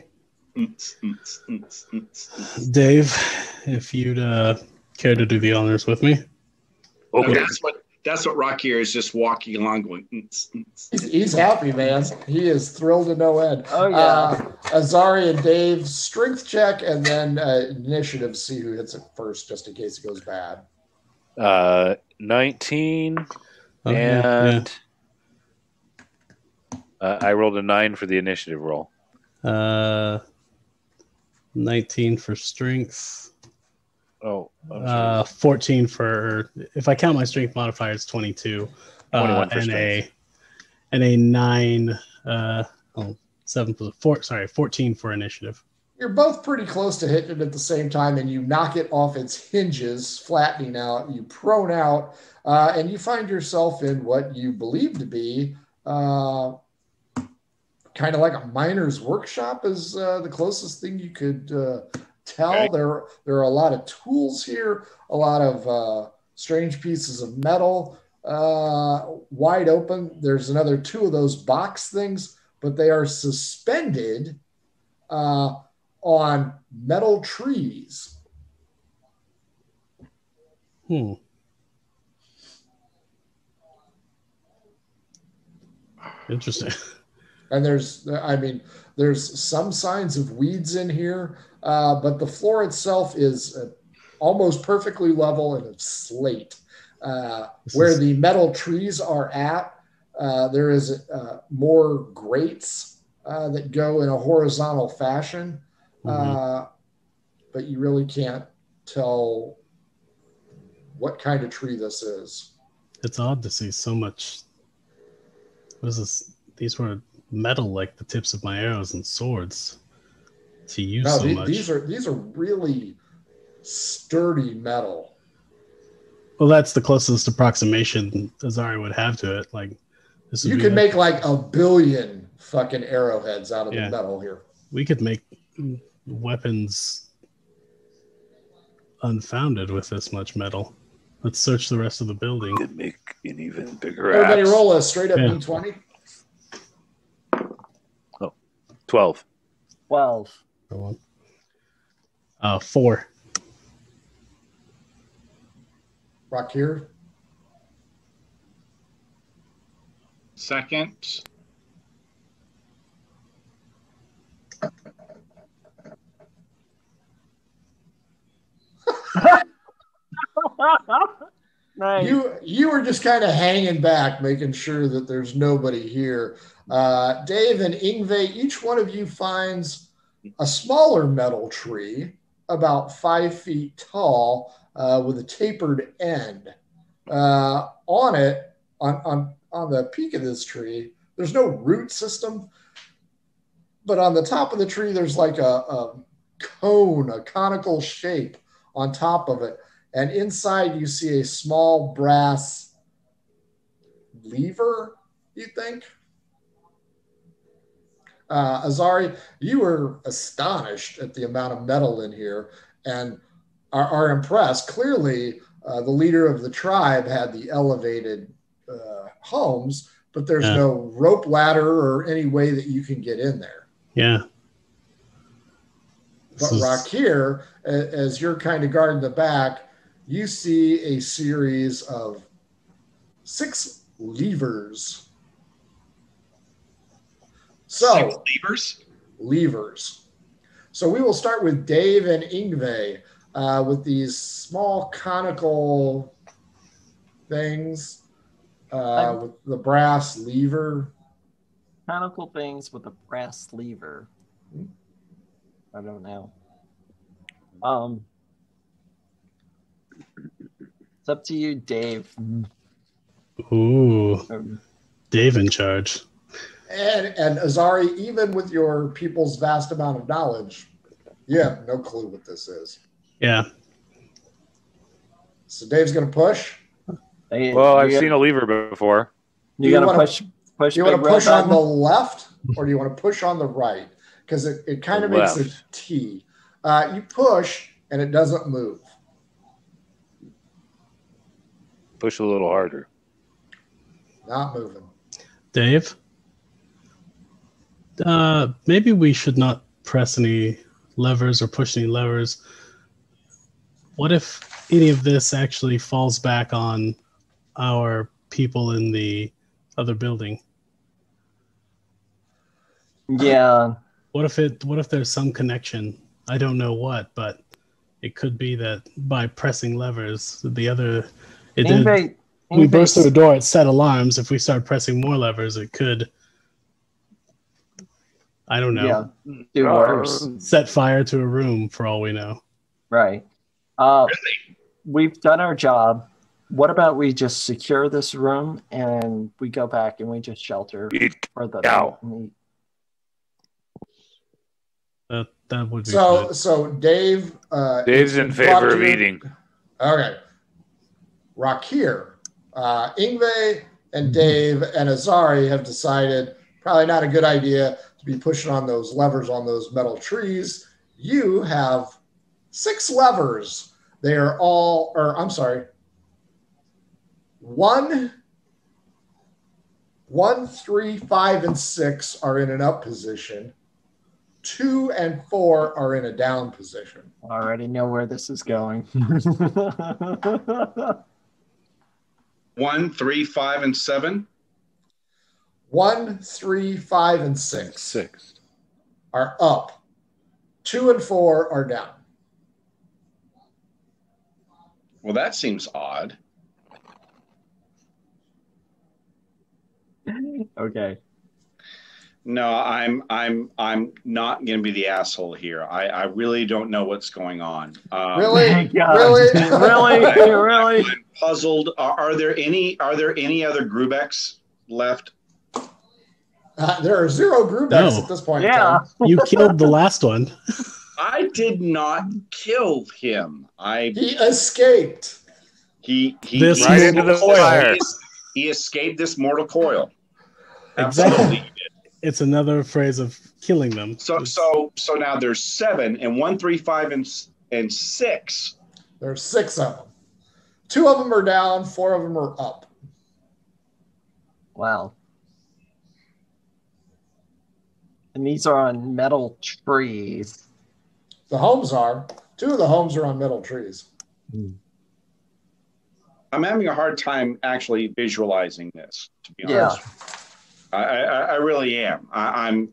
(laughs) Dave, if you'd uh, care to do the honors with me. Okay. That's what that's what Rocky is just walking along going. (laughs) He's, he's happy, man. He is thrilled to no end. Oh yeah. Uh, Azari and Dave, strength check and then uh, initiative, see who hits it first, just in case it goes bad. Uh, nineteen, Oh, yeah, and uh, I rolled a nine for the initiative roll. Uh, 19 for strength. Oh, I'm Uh, 14 for if I count my strength modifier, it's 22. 21 uh, for and strength. a and a nine. Uh, oh, seven plus four. Sorry, 14 for initiative. You're both pretty close to hitting it at the same time, and you knock it off its hinges, flattening out. You prone out, uh, and you find yourself in what you believe to be uh, kind of like a miner's workshop. Is uh, the closest thing you could uh, tell. Okay. There, there are a lot of tools here, a lot of uh, strange pieces of metal, uh, wide open. There's another two of those box things, but they are suspended. On metal trees. Hmm. Interesting. (laughs) And there's, I mean, there's some signs of weeds in here, uh, but the floor itself is uh, almost perfectly level and it's slate. Uh, where is- the metal trees are at, uh, there is uh, more grates uh, that go in a horizontal fashion, Mhm. uh, but you really can't tell what kind of tree this is. It's odd to see so much. What is this? These were metal like the tips of my arrows and swords. To use No, so the- much. these are these are really sturdy metal. well, that's the closest approximation Azari would have to it. Like this You could make like a billion fucking arrowheads out of Yeah. the metal here. we could make weapons unfounded with this much metal. Let's search the rest of the building. Could make an even bigger Everybody axe. roll a straight up Yeah. d20. 12. 12. Uh, four. Rakir. Second, You you were just kind of hanging back, making sure that there's nobody here. Uh, Dave and Ingve, each one of you finds a smaller metal tree, about five feet tall, uh, with a tapered end. Uh, on it, on, on on the peak of this tree, there's no root system, but on the top of the tree, there's like a, a cone, a conical shape on top of it and inside you see a small brass lever you think uh, azari you were astonished at the amount of metal in here and are, are impressed clearly uh, the leader of the tribe had the elevated uh, homes but there's Yeah. no rope ladder or any way that you can get in there Yeah. But This is- Rakir, a- as you're kind of guarding the back, you see a series of six levers. So, six levers. levers. So we will start with Dave and Ingve uh, with these small conical things uh, with the brass lever. Conical things with a brass lever. I don't know. Um, it's up to you, Dave. Ooh, Um, Dave in charge. And, and Azari, even with your people's vast amount of knowledge, you have no clue what this is. Yeah. So Dave's going to push. Well, I've you seen a lever before. You you gotta wanna- push, push. You want to push on the left or do you want to push on the right? Because it, it kind The of makes a left. T. Uh, you push and it doesn't move. Push a little harder. Not moving. Dave? Uh, maybe we should not press any levers or push any levers. What if any of this actually falls back on our people in the other building? Yeah, What if it? What if there's some connection? I don't know what, but it could be that by pressing levers, the other it did. Ingve, we burst through the door. It set alarms. If we start pressing more levers, it could. I don't know. Yeah, do worse. Set fire to a room for all we know. Right. Uh, We've done our job. What about we just secure this room and we go back and we just shelter Eat for the cow. night? That that would be So good. so Dave. Uh, Dave's in favor of eating. Okay. Rakir, uh, Ingve, and Dave and Azari have decided probably not a good idea to be pushing on those levers on those metal trees. You have six levers. They are all, or I'm sorry, one, one, three, five, and six are in an up position. Two and four are in a down position. I already know where this is going. (laughs) One, three, five, and seven. One, three, five, and six. Six. are up. Two and four are down. Well, that seems odd. (laughs) okay. No, I'm I'm I'm not going to be the asshole here. I, I really don't know what's going on. Um, Really? (laughs) Thank Really? (laughs) really? (laughs) Really? I'm puzzled. Are, are there any Are there any other Grubecks left? Uh, there are zero group No. At this point. Yeah. You killed the last one. I did not kill him. I He escaped. he he This Right into the fire. he, he escaped this mortal coil. Exactly. Absolutely. It's another phrase of killing them. So so so now there's seven and one, three, five, and and six. There's six of them. Two of them are down. Four of them are up. Wow. And these are on metal trees. The homes are. Two of the homes are on metal trees. Hmm. I'm having a hard time actually visualizing this. To be honest. Yeah. I, I, I really am. I, I'm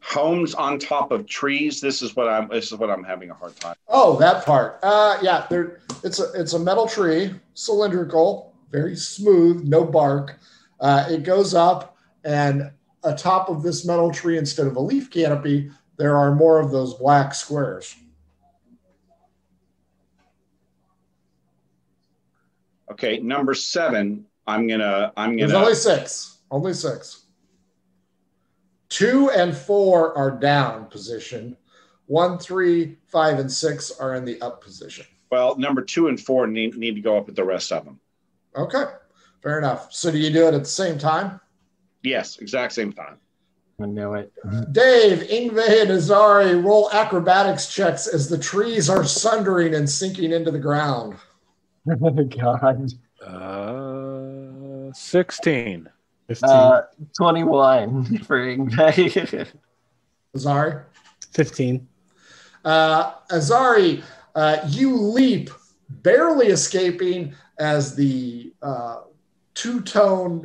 homes on top of trees. This is what I'm. This is what I'm having a hard time. Oh, that part. Uh, yeah, there. It's a it's a metal tree, cylindrical, very smooth, no bark. Uh, it goes up, and atop of this metal tree, instead of a leaf canopy, there are more of those black squares. Okay, number seven. I'm gonna. I'm gonna. There's only six. Only six. Two and four are down position. One, three, five, and six are in the up position. well, number two and four need need to go up with the rest of them. Okay, fair enough. So do you do it at the same time? Yes, exact same time. I knew it. Dave, Ingve, and Azari roll acrobatics checks as the trees are sundering and sinking into the ground. (laughs) Oh, God. Uh, 16. 15. Uh, 21 (laughs) for Ingve. Azari? 15. Uh, Azari, uh, you leap, barely escaping as the uh, two tone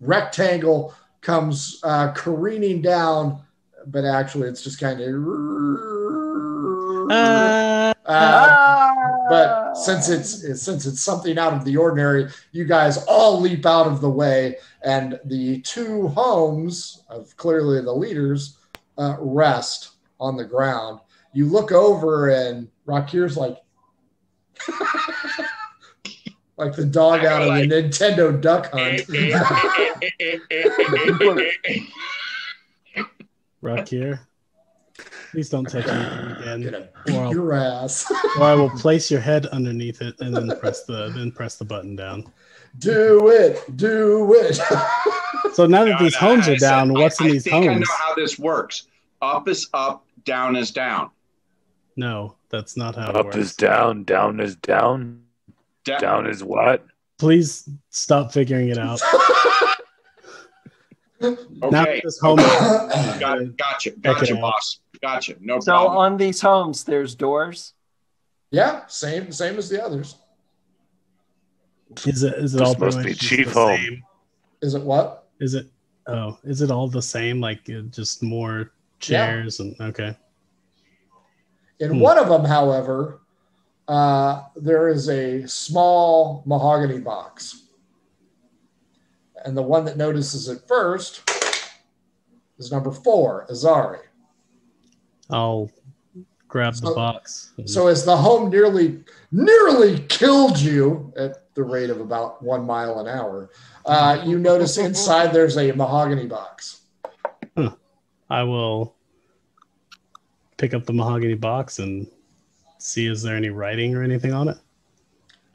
rectangle comes uh, careening down, but actually it's just kind of. Uh, Uh, but since it's since it's something out of the ordinary, you guys all leap out of the way, and the two homes of clearly the leaders uh, rest on the ground. You look over, and Rakir's like, like the dog out of the Nintendo Duck Hunt. Rakir, please don't touch anything (sighs) again. Gonna Or, I'll- your ass. or I will place your head underneath it and then press the then press the button down. do it, do it. (laughs) So now that No, these no, homes I are said- down, what's I, in I these think I know how this works. Up is up, down is down. No, that's not how it Up is down, down is down, Da- down is what? Please stop figuring it out. (laughs) okay. Now this home (coughs) got, gotcha, Check gotcha, it out. boss, gotcha. No So problem. on these homes, there's doors. yeah, same same as the others. is it is it This all must pretty be chief home. same? Is it what? Is it oh, is it all the same? Like uh, just more chairs and okay. In Hmm. one of them, however, uh, there is a small mahogany box. And the one that notices it first is number four, Azari. I'll grab the box. So as the home nearly nearly killed you at the rate of about one mile an hour, uh, you notice inside there's a mahogany box. I will pick up the mahogany box and see is there any writing or anything on it.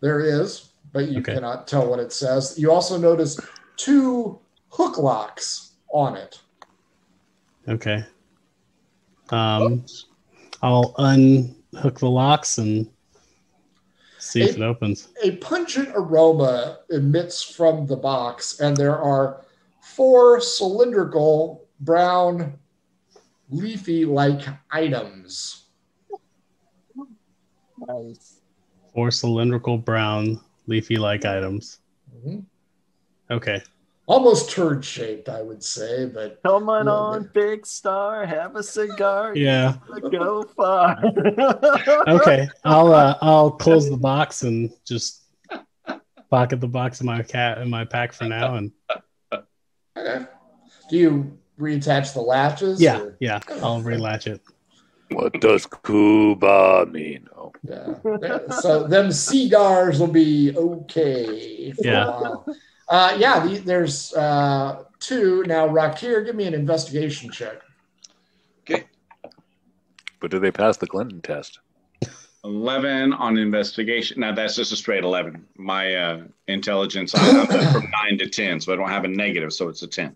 There is, but you Okay. cannot tell what it says. You also notice two hook locks on it. Okay. Um, I'll unhook the locks and see if it opens. A pungent aroma emits from the box, and there are four cylindrical brown leafy like items. Nice. Four cylindrical brown leafy-like items. Mhm. Okay. Almost turd shaped, I would say, but Come on, Yeah, on, big star, have a cigar. (laughs) Yeah. Go far. (laughs) Okay. I'll uh, I'll close the box and just pocket the box in my cat in my pack for now. And okay. Do you reattach the latches? yeah, or- yeah, I'll relatch it. What does Cuba mean? Oh, Yeah. Yeah, So them cigars will be okay. For Yeah. A while. Uh, yeah. The, there's uh, two now. Rakir, give me an investigation check. Okay. but do they pass the Clinton test? 11 on investigation. Now, that's just a straight 11. My uh, intelligence, I'm from (laughs) 9 to 10, so I don't have a negative, so it's a 10.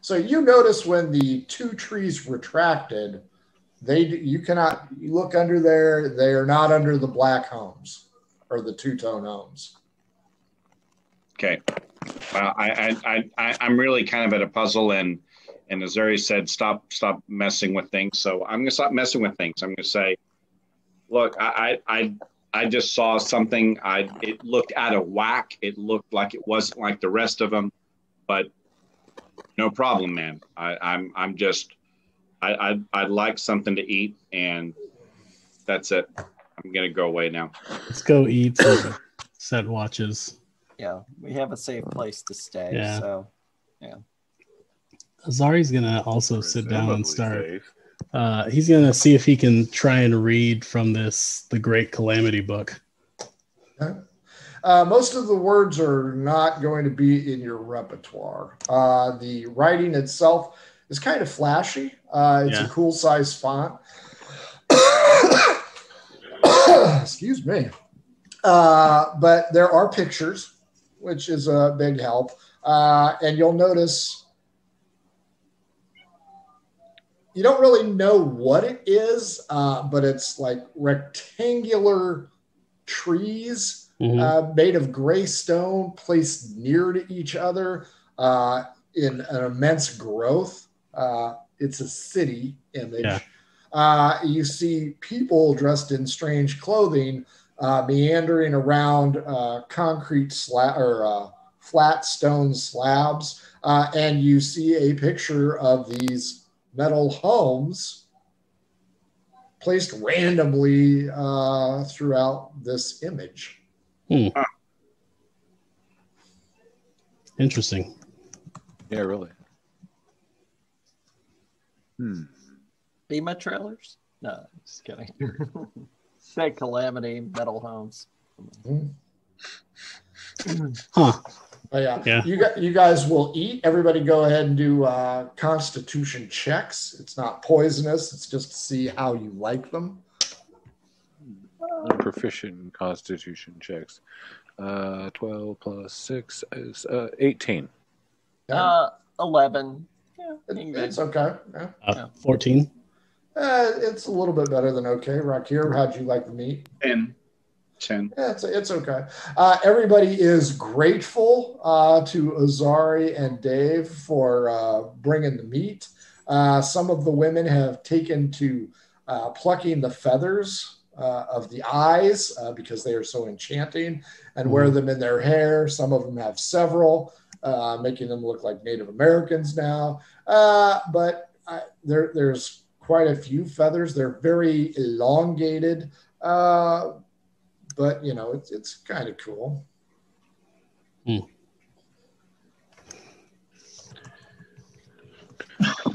So you notice when the two trees retracted, they you cannot you look under there. They are not under the black homes or the two tone homes. Okay. I, I, I, I'm really kind of at a puzzle, and and Azari said, stop, stop messing with things. So I'm gonna stop messing with things. I'm gonna say, look, I, I, I, just saw something. I, it looked out of whack. It looked like it wasn't like the rest of them, but no problem, man. I, I'm, I'm just, I, I, I'd like something to eat, and that's it. I'm gonna go away now. Let's go eat. set watches. Yeah, we have a safe place to stay. Yeah. So yeah. Azari's gonna also sit down and start. safe. Uh, he's gonna see if he can try and read from this the Great Calamity book. Uh, most of the words are not going to be in your repertoire. Uh, the writing itself is kind of flashy. Uh, it's Yeah. a cool size font. (coughs) Excuse me. Uh, but there are pictures, which is a big help. Uh, and you'll notice you don't really know what it is, uh, but it's like rectangular trees Mhm. uh, made of gray stone placed near to each other uh, in an immense growth. Uh, it's a city image. Yeah. Uh, you see people dressed in strange clothing uh, meandering around uh, concrete slab or uh, flat stone slabs, uh, and you see a picture of these metal homes placed randomly uh, throughout this image. Interesting. Yeah, really. Hmm. my trailers? No, just kidding. (laughs) Say calamity metal homes. Huh. Oh, yeah. Yeah. You, gu- you guys will eat. Everybody go ahead and do uh, constitution checks. It's not poisonous, it's just to see how you like them. I'm proficient in constitution checks. Uh, 12 plus 6 is uh, 18. Uh, 11. Yeah, It- it's okay. Yeah. Uh, Fourteen. Uh, it's a little bit better than okay. Rakir, how'd you like the meat? 10. 10. Yeah, it's, it's okay. Uh, everybody is grateful uh, to Azari and Dave for uh, bringing the meat. Uh, some of the women have taken to uh, plucking the feathers uh, of the eyes uh, because they are so enchanting and wear them in their hair. Some of them have several, uh, making them look like Native Americans now. Uh, but I, there, there's quite a few feathers. They're very elongated. Uh, but you know it's it's kind of cool.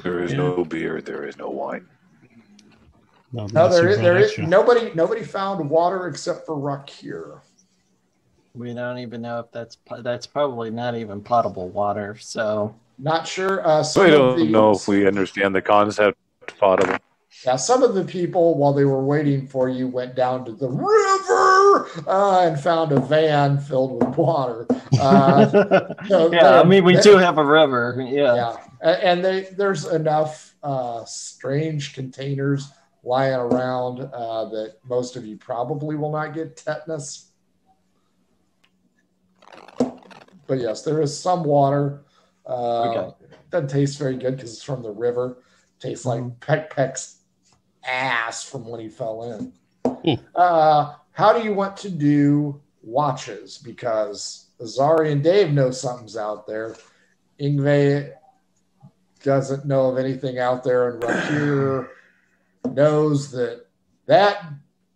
There is Yeah. no beer, there is no wine. No, No, unless there you is, brought there is nobody. Nobody found water except for Rakir. We don't even know if that's that's probably not even potable water. So Not sure. Uh, some We don't these- know if we understand the concept of potable. Yeah, some of the people, while they were waiting for you, went down to the river uh, and found a van filled with water. Uh, (laughs) so yeah, I mean we they- do have a river. Yeah. Yeah, and they, there's enough uh, strange containers lying around uh, that most of you probably will not get tetanus. But yes, there is some water. Uh, Okay. Doesn't taste very good because it's from the river. Tastes like Peck Peck's ass from when he fell in. Uh, how do you want to do watches? Because Azari and Dave know something's out there. Ingve doesn't know of anything out there, and Rakir (sighs) knows that that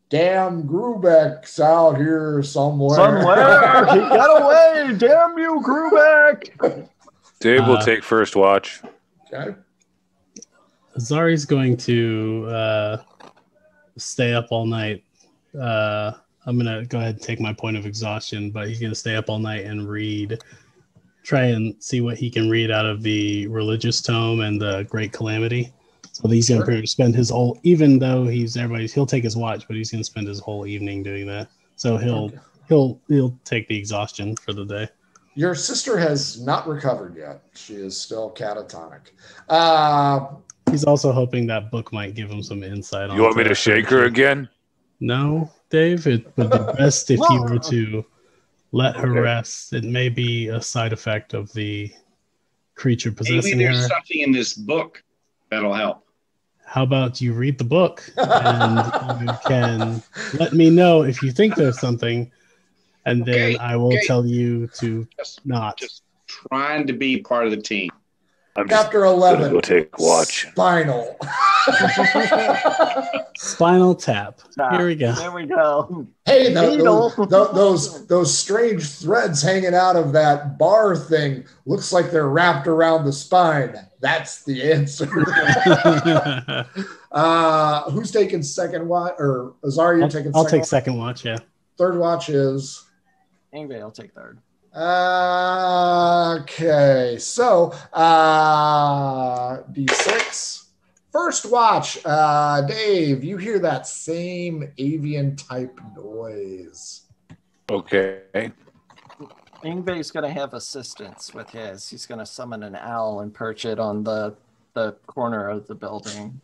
damn Grubeck's out here somewhere. Somewhere (laughs) he got away. Damn you, Grubeck. (laughs) Dave will Uh, take first watch. okay. Zari's going to uh, stay up all night. Uh, I'm gonna go ahead and take my point of exhaustion, but he's gonna stay up all night and read, try and see what he can read out of the religious tome and the Great Calamity. So he's gonna Sure. spend his whole, even though he's everybody's, he'll take his watch, but he's gonna spend his whole evening doing that. So he'll Okay. he'll he'll take the exhaustion for the day. Your sister has not recovered yet. She is still catatonic. Uh, He's also hoping that book might give him some insight. You want me to shake her again? No, Dave. It would be (laughs) best if you were to let her Okay. rest. It may be a side effect of the creature possessing Maybe there's her. something in this book that'll help. How about you read the book (laughs) and you can let me know if you think there's something, and then I will okay. tell you to Just, not. just trying to be part of the team. I'm chapter gonna 11. go take watch. Spinal. (laughs) Spinal tap. Here we go. There we go. hey, tho- Needle. those, those those strange threads hanging out of that bar thing looks like they're wrapped around the spine. That's the answer. (laughs) uh, who's taking second watch? Or Azar, you're I'll, taking I'll second take watch? second watch. Yeah. Third watch is. Ingve, I'll take third. Uh, okay, so uh, D6. First watch, uh, Dave, you hear that same avian type noise. Okay. Ingve's gonna have assistance with his. He's gonna summon an owl and perch it on the the corner of the building.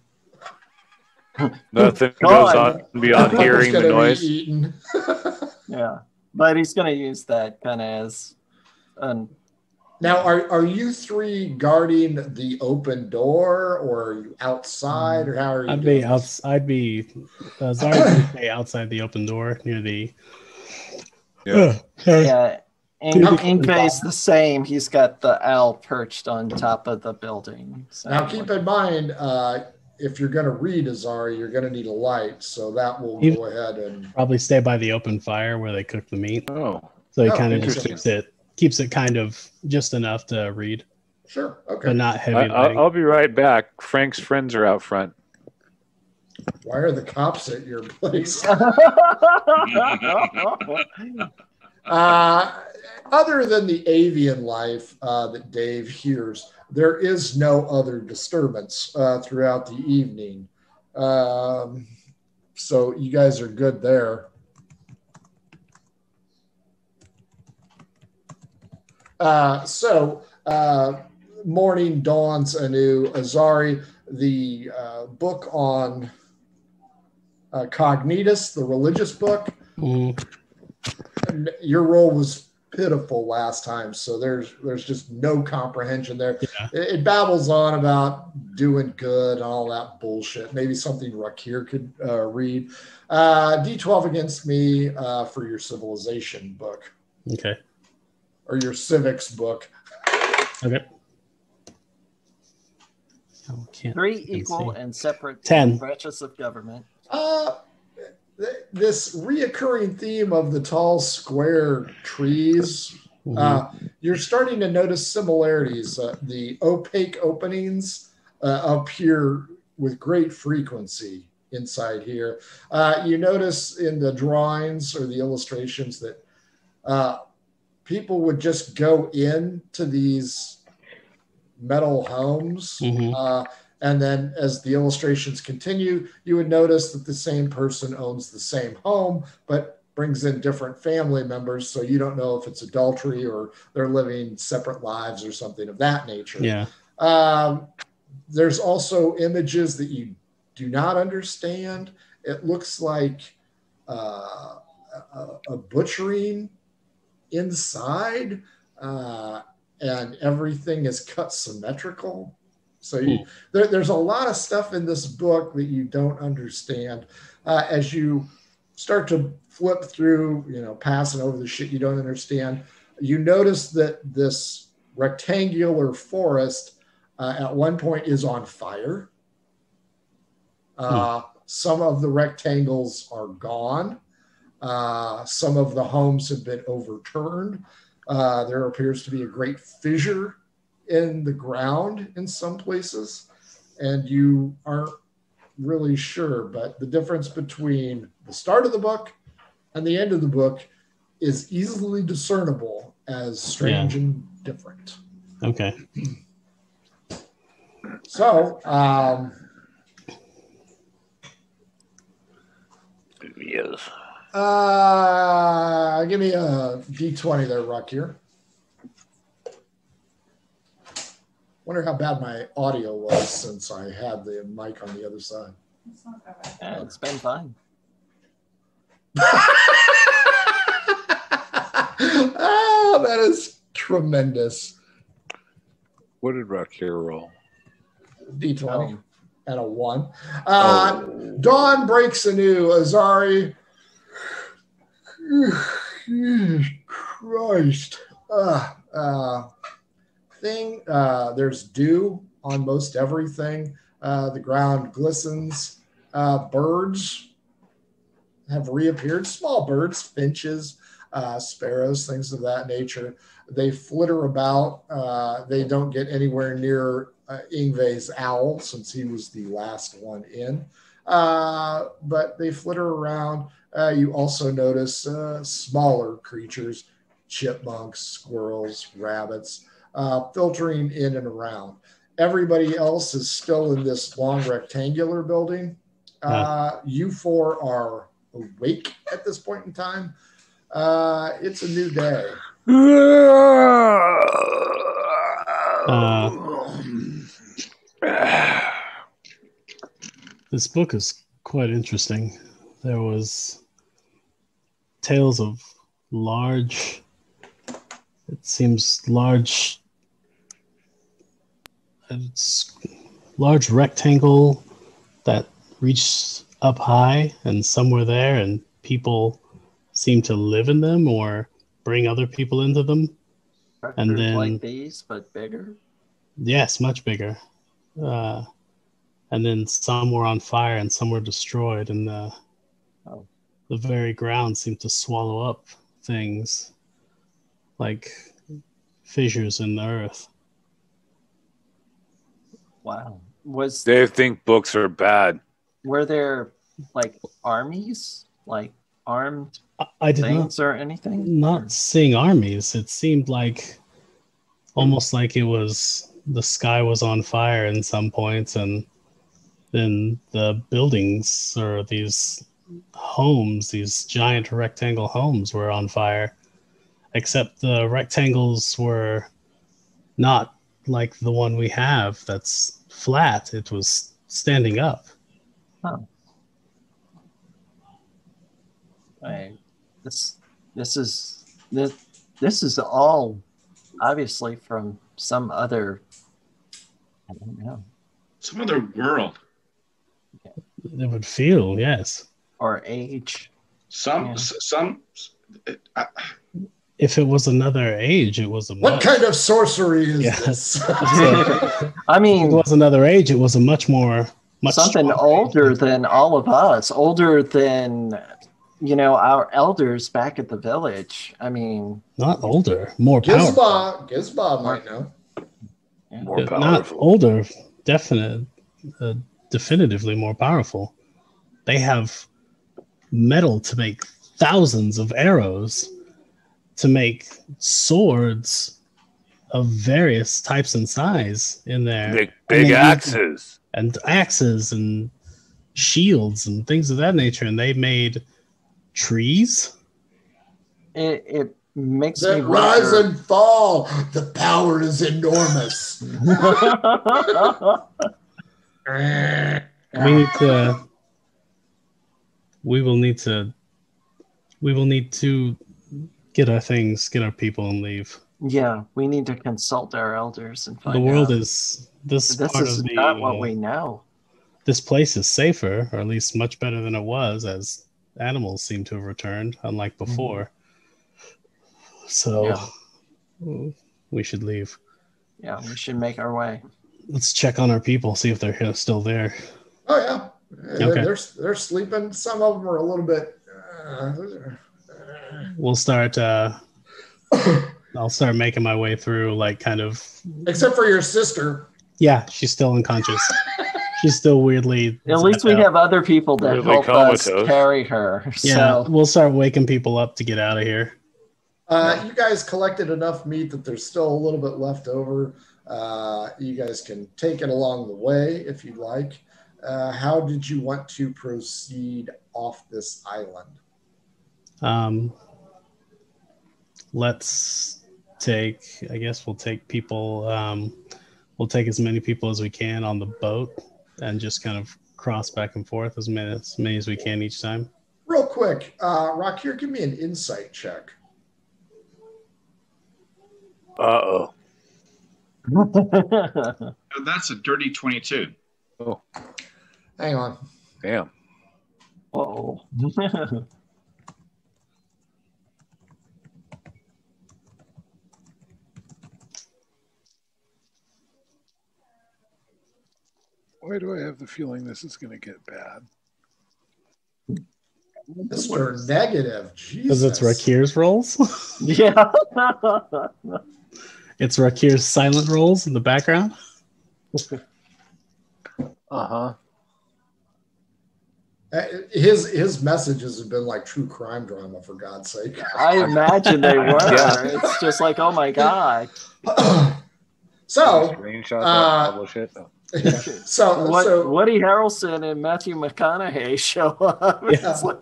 Nothing (laughs) God. goes on beyond (laughs) hearing the noise. (laughs) Yeah, but he's gonna use that kind of as an now, are, are you three guarding the open door or are you outside or how are you I'd doing be this? out. I'd be. Uh, Zari would stay (coughs) outside the open door near the. Yeah. yeah. Ing- Okay. Ingve's the same. He's got the owl perched on top of the building. So Now, keep in mind, uh, if you're going to read Azari, you're going to need a light, so that will You- go ahead and Probably stay by the open fire where they cook the meat. Oh, So he Oh, kind of just keeps it keeps it kind of just enough to read, sure, okay. but not heavy. I, I'll, I'll be right back. Frank's friends are out front. Why are the cops at your place? (laughs) Uh, other than the avian life uh, that Dave hears, there is no other disturbance uh, throughout the evening. Um, so you guys are good there. Uh, so uh, morning dawns anew. Azari, the uh, book on uh, Cognitus, the religious book, Mm, your role was pitiful last time, so there's there's just no comprehension there. yeah. It, it babbles on about doing good and all that bullshit. Maybe something Rakir could uh, read. Uh, D12 against me uh, for your civilization book Okay. or your civics book. Okay. Oh, can't. Three equal see. and separate Ten. branches of government. Uh, th- this reoccurring theme of the tall square trees Mhm. Uh, you're starting to notice similarities. Uh, the opaque openings uh, appear with great frequency inside here. Uh, you notice in the drawings or the illustrations that uh, people would just go into these metal homes. Mhm. And then as the illustrations continue, you would notice that the same person owns the same home, but brings in different family members. So you don't know if it's adultery or they're living separate lives or something of that nature. Yeah. Um, there's also images that you do not understand. It looks like uh, a, a butchering inside, uh, and everything is cut symmetrical. So you, there, there's a lot of stuff in this book that you don't understand. Uh, as you start to flip through, you know, passing over the shit you don't understand, you notice that this rectangular forest uh, at one point is on fire. Uh, Some of the rectangles are gone. Uh, some of the homes have been overturned. Uh, there appears to be a great fissure in the ground in some places, and you aren't really sure. But the difference between the start of the book and the end of the book is easily discernible as strange and different. Okay. (clears throat) So, um, Yes. uh, give me a d20 there, Rakir. Wonder how bad my audio was since I had the mic on the other side. It's not that bad. Yeah, it's been fine. oh, (laughs) that is tremendous. What did Rakir roll? D20 Oh. and a one. Uh, Dawn breaks anew. Azari. (sighs) Christ. Uh, uh, thing. Uh, there's dew on most everything. Uh, the ground glistens. Uh, birds have reappeared. Small birds, finches, uh, sparrows, things of that nature. They flitter about. Uh, they don't get anywhere near uh, Ingve's owl since he was the last one in. But they flitter around. You also notice smaller creatures, chipmunks, squirrels, rabbits, uh, filtering in and around. Everybody else is still in this long rectangular building. Uh, you four are awake at this point in time. Uh, it's a new day. This book is quite interesting. There was tales of large it seems large it's large rectangle that reached up high and somewhere there and people seem to live in them or bring other people into them And then- like these, but bigger. Yes, much bigger. Uh, and then some were on fire and some were destroyed, and the Oh. the very ground seemed to swallow up things like fissures in the earth. Wow. Was They think books are bad. were there like armies, like armed I, I did not things or anything? not seeing armies. It seemed like almost like it was the sky was on fire in some points, and then the buildings or these homes, these giant rectangle homes, were on fire. Except the rectangles were not like the one we have that's flat. It was standing up. Right. This this is this this is all obviously from some other I don't know Some other world. It would feel, yes. or age. Some, Yeah. s- some. I, If it was another age, it was a What much- kind of sorcery is Yeah. this? (laughs) (laughs) I If it was another age, it was a much more much something older age. than all of us, older than you know our elders back at the village. I mean, not older, more powerful. Gizba, Gizba might know. More Uh, Not powerful. older, definite, uh, definitively more powerful. they have metal to make thousands of arrows, to make swords of various types and size in there. Big, And big they axes. and axes and shields and things of that nature. And they made trees. It, it makes me rise wonder. and fall. The power is enormous. (laughs) We need to. We will need to. We will need to get our things, get our people, and leave. yeah, we need to consult our elders and find the world out. is this, This part is of the. not what uh, we know. this place is safer, or at least much better than it was, as animals seem to have returned, unlike before. So, Yeah. we should leave. Yeah, we should make our way. Let's check on our people, see if they're still there. Oh yeah, they're, Okay. they're they're sleeping. Some of them are a little bit. Uh, We'll start. Uh, I'll start making my way through, like, kind of. except for your sister. Yeah, she's still unconscious. she's still weirdly. At least we out. have other people that Really help us carry her. Yeah, we'll start waking people up to get out of here. Uh, you guys collected enough meat that there's still a little bit left over. Uh, you guys can take it along the way if you'd like. Uh, how did you want to proceed off this island? Um, let's take. I guess we'll take people. Um, we'll take as many people as we can on the boat, and just kind of cross back and forth as many as, many as we can each time. Real quick, uh, Rock, here, give me an insight check. Uh (laughs) oh. That's a dirty 22. Oh. Hang on. Damn. Whoa. (laughs) Why do I have the feeling this is going to get bad? Mr. Negative. Because it's Rakir's rolls. (laughs) yeah. (laughs) it's Rakir's silent rolls in the background. (laughs) Uh huh. Uh, His his messages have been like true crime drama, for God's sake. I imagine they were. Yeah. It's just like, oh my god. (clears throat) so, Screenshot uh, that bullshit. So, What, so Woody Harrelson and Matthew McConaughey show up. (laughs) Yeah. Like-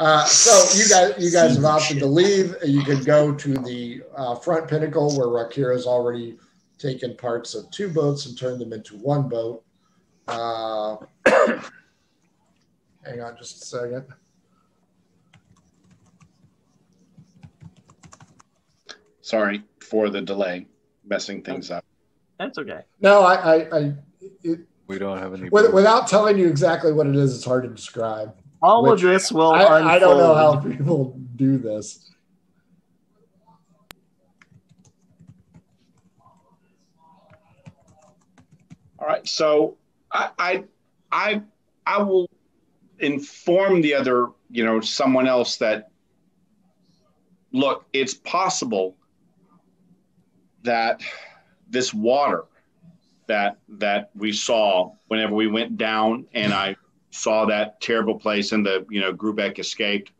Uh, so you guys, you guys have opted to leave. You can go to the uh, front pinnacle where Rakira has already taken parts of two boats and turned them into one boat. Uh, (coughs) hang on just a second. Sorry for the delay, messing things up. That's okay. No, I, I, I it, We don't have any. with, without telling you exactly what it is, it's hard to describe. All Which- of this will I, I don't know how people do this. All right, so I, I, I, I will inform the other, you know, someone else that look, it's possible that this water that that we saw whenever we went down and I saw that terrible place and the you know Grubeck escaped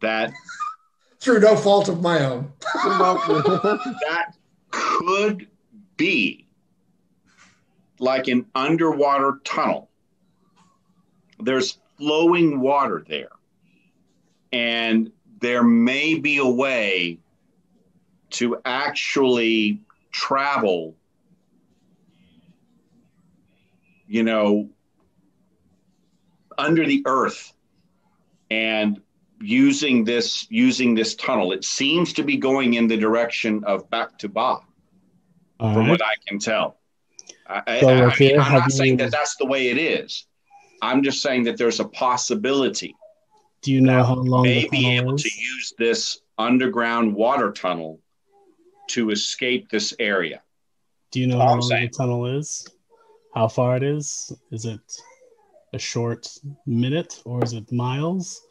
that Through no fault of my own. (laughs) that could be like an underwater tunnel. There's flowing water there. And there may be a way to actually travel, you know, under the earth and using this using this tunnel. It seems to be going in the direction of back to Ba, from what I can tell. I, I, So, I Rakir, mean, I'm not saying that that's the way it is. I'm just saying that there's a possibility Do you know how long may be able is? to use this underground water tunnel to escape this area. Do you know All how long saying. the tunnel is? How far it is? Is it a short minute or is it miles?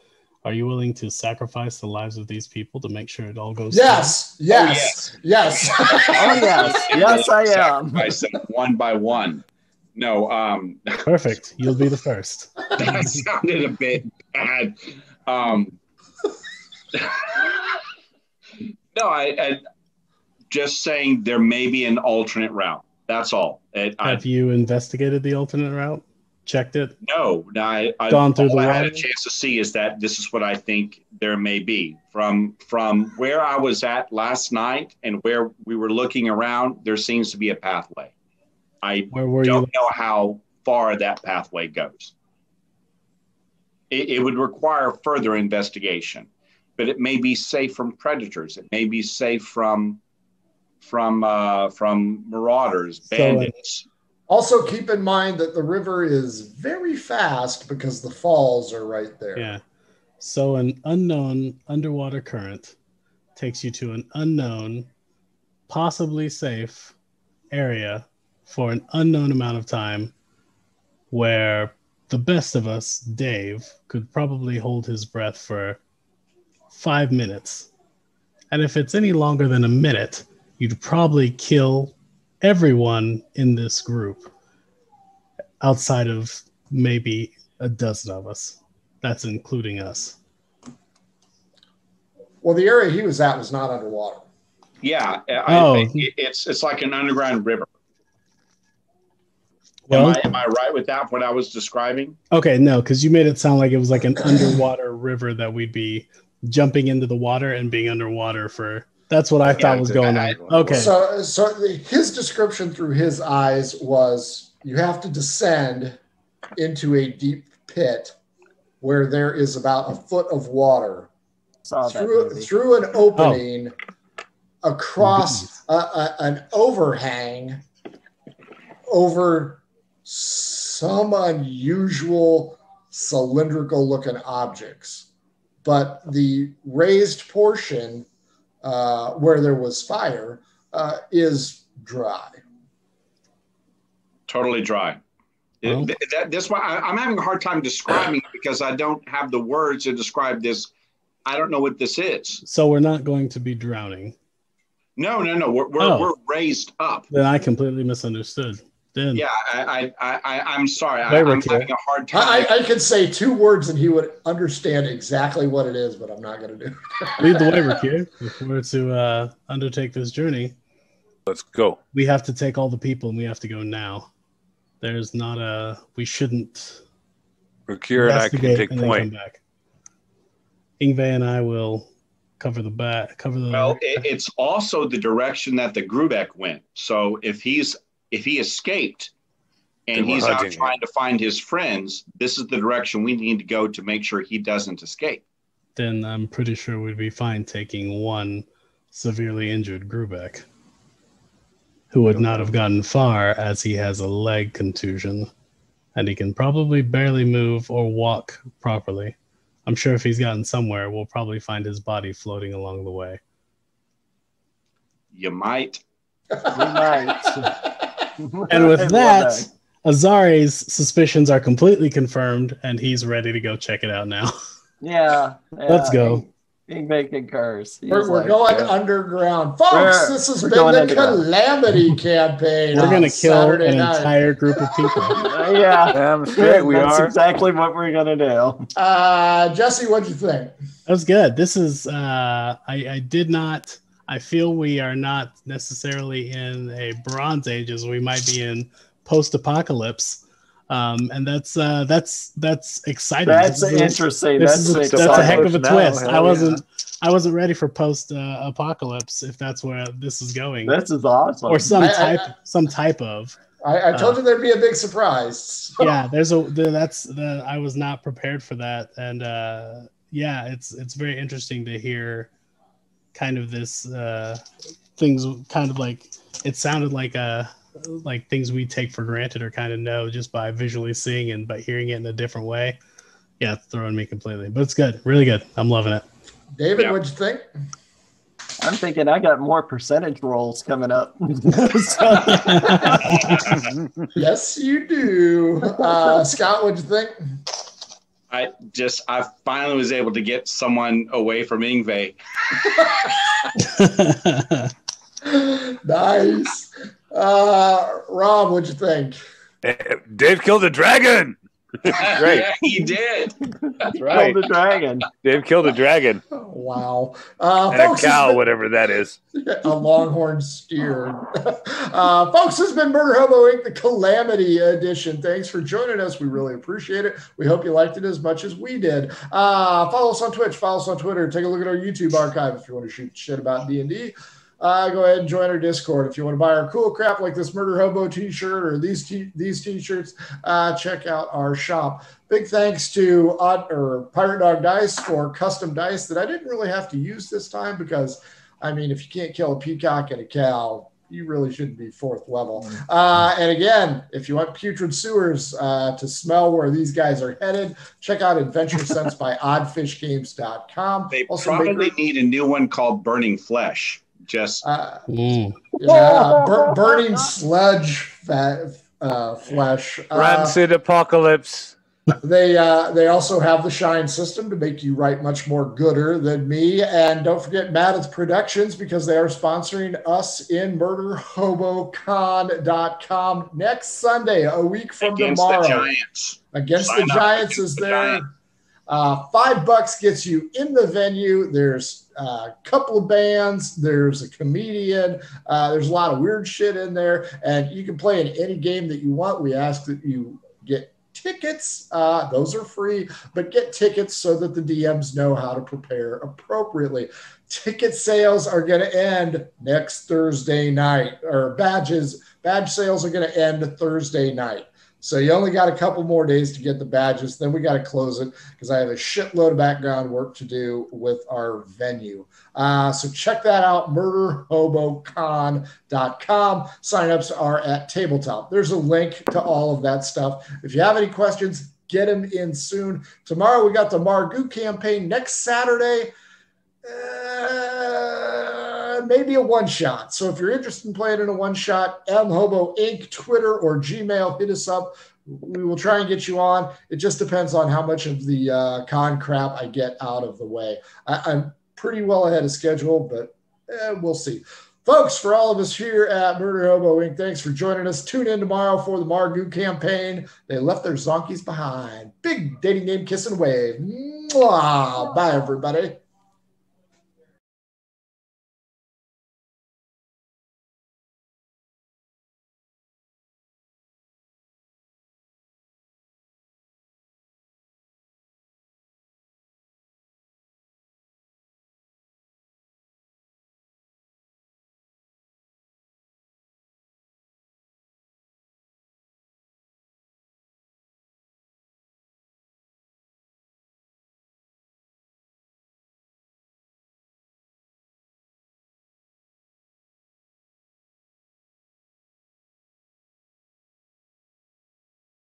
Are you willing to sacrifice the lives of these people to make sure it all goes? Yes, yes, yes. (laughs) Oh yes, yes I am. Sacrifice them one by one. No, um, (laughs) Perfect. You'll be the first. that sounded a bit bad. Um, (laughs) no, I, I just saying there may be an alternate route. That's all. It, I, Have you investigated the alternate route? Checked it? no, no, I, I, Gone through all the I had a chance to see is that this is what I think there may be from from where I was at last night and where we were looking around. There seems to be a pathway. I Where were you? don't know how far that pathway goes. It, it would require further investigation, but it may be safe from predators. It may be safe from from uh, from marauders, So, uh, bandits. Also, keep in mind that the river is very fast because the falls are right there. Yeah. So an unknown underwater current takes you to an unknown, possibly safe area for an unknown amount of time where the best of us, Dave, could probably hold his breath for five minutes. And if it's any longer than a minute, you'd probably kill everyone in this group outside of maybe a dozen of us. That's including us. Well, the area he was at was not underwater. Yeah, I, Oh. I, it's it's like an underground river. Well, am, I, am I right with that? What I was describing? okay, no, because you made it sound like it was like an underwater river that we'd be jumping into the water and being underwater for. That's what I thought was going on. Okay, So, so the, his description through his eyes was you have to descend into a deep pit where there is about a foot of water Saw through, movie. through an opening across a, a, an overhang over some unusual cylindrical looking objects. But the raised portion uh, where there was fire uh, is dry. Totally dry. Well- th- that, that's why I, I'm having a hard time describing it because I don't have the words to describe this. I don't know what this is. so we're not going to be drowning. No, no, no. We're we're, Oh. we're raised up. Then I completely misunderstood. Then Yeah, I I, I I'm sorry. I, Wait, I'm Ricky. having a hard time. I, I could say two words and he would understand exactly what it is, but I'm not going to do it. (laughs) lead the way, Ricky. If we're to uh, undertake this journey, Let's go. we have to take all the people and we have to go now. There's not a. We shouldn't Rakir and I can investigate take and point. back. Ingve and I will cover the back. Cover the. Well, it, it's also the direction that the Grubeck went. So if he's if he escaped and he's out hunting him. trying to find his friends, this is the direction we need to go to make sure he doesn't escape. then I'm pretty sure we'd be fine taking one severely injured Grubeck, who would not have gotten far as he has a leg contusion and he can probably barely move or walk properly. I'm sure if he's gotten somewhere, we'll probably find his body floating along the way. You might. (laughs) We might. (laughs) (laughs) And with I that, Azari's suspicions are completely confirmed and he's ready to go check it out now. yeah, (laughs) yeah. Let's go. Ingve concurs. He's We're, we're like, going yeah. underground. Folks, We're- this has been the. Calamity (laughs) Campaign. We're going to kill Saturday an night. entire group of people. Uh, yeah. Damn straight we That's are. exactly what we're gonna do. Uh, Jesse, what'd you think? That was good. This is uh I, I did not I feel we are not necessarily in a bronze ages. We might be in post apocalypse. Um and that's uh that's that's exciting. That's This is a- interesting. That's a, that's a heck of a Now, twist. I wasn't I wasn't ready for post uh, apocalypse if that's where this is going. This is awesome. or some I- I- type I- some type of I, I told Uh, you there'd be a big surprise. (laughs) yeah there's a the, that's the i was not prepared for that and uh yeah it's it's very interesting to hear kind of this uh things kind of like it sounded like uh like things we take for granted or kind of know just by visually seeing and by hearing it in a different way yeah it's throwing me completely but it's good really good i'm loving it David, Yeah. what'd you think? I'm thinking I got more percentage rolls coming up. (laughs) (laughs) Yes, you do. Uh, Scott, what'd you think? I just I finally was able to get someone away from Ingve. (laughs) nice. Uh, Rob, what'd you think? Eh, Dave killed a dragon. (laughs) Great. yeah, he did. That's Kill right. the dragon. Dave killed a dragon Wow. Uh, and a folks, it's cow, been- whatever that is. (laughs) a longhorn steer. (laughs) uh, folks, this has been Murder Hobo Inc., the Calamity Edition. Thanks for joining us. We really appreciate it. We hope you liked it as much as we did. Uh, follow us on Twitch, follow us on Twitter, take a look at our YouTube archive if you want to shoot shit about D&D. Uh, go ahead and join our Discord. If you want to buy our cool crap like this Murder Hobo t-shirt or these t- these t-shirts, uh, check out our shop. Big thanks to Odd, or Pirate Dog Dice for custom dice that I didn't really have to use this time because I mean, if you can't kill a peacock and a cow, you really shouldn't be fourth level. Uh, and again, if you want putrid sewers uh, to smell where these guys are headed, check out Adventure Scents by (laughs) oddfishgames.com. They Also probably make- need a new one called Burning Flesh. Just uh, Mm. yeah, bur- burning sludge fat, uh, flesh. Uh, Rancid apocalypse. They uh, they also have the shine system to make you write much more gooder than me. And don't forget Maddox Productions because they are sponsoring us in murderhobocon.com next Sunday, a week from against tomorrow. the Giants. Against Sign the Giants against is the there. Giants. Uh, five bucks gets you in the venue. There's a couple of bands. There's a comedian. Uh, there's a lot of weird shit in there, and you can play in any game that you want. We ask that you get tickets. Uh, those are free, but get tickets so that the DMs know how to prepare appropriately. Ticket sales are going to end next Thursday night, or badges badge sales are going to end Thursday night. So you only got a couple more days to get the badges. Then we got to close it because I have a shitload of background work to do with our venue. Uh, so check that out, murderhobocon.com. Signups are at tabletop. There's a link to all of that stuff. If you have any questions, get them in soon. Tomorrow we got the Margoo campaign. Next Saturday, uh, maybe a one shot. So if you're interested in playing in a one shot, M Hobo Inc. Twitter or Gmail, hit us up. We will try and get you on. It just depends on how much of the uh, con crap I get out of the way. I, I'm pretty well ahead of schedule, but eh, we'll see. Folks, for all of us here at Murder Hobo Inc., thanks for joining us. Tune in tomorrow for the Margoo campaign. They left their zonkies behind. Big dating game kiss and wave. Mwah. Bye, everybody.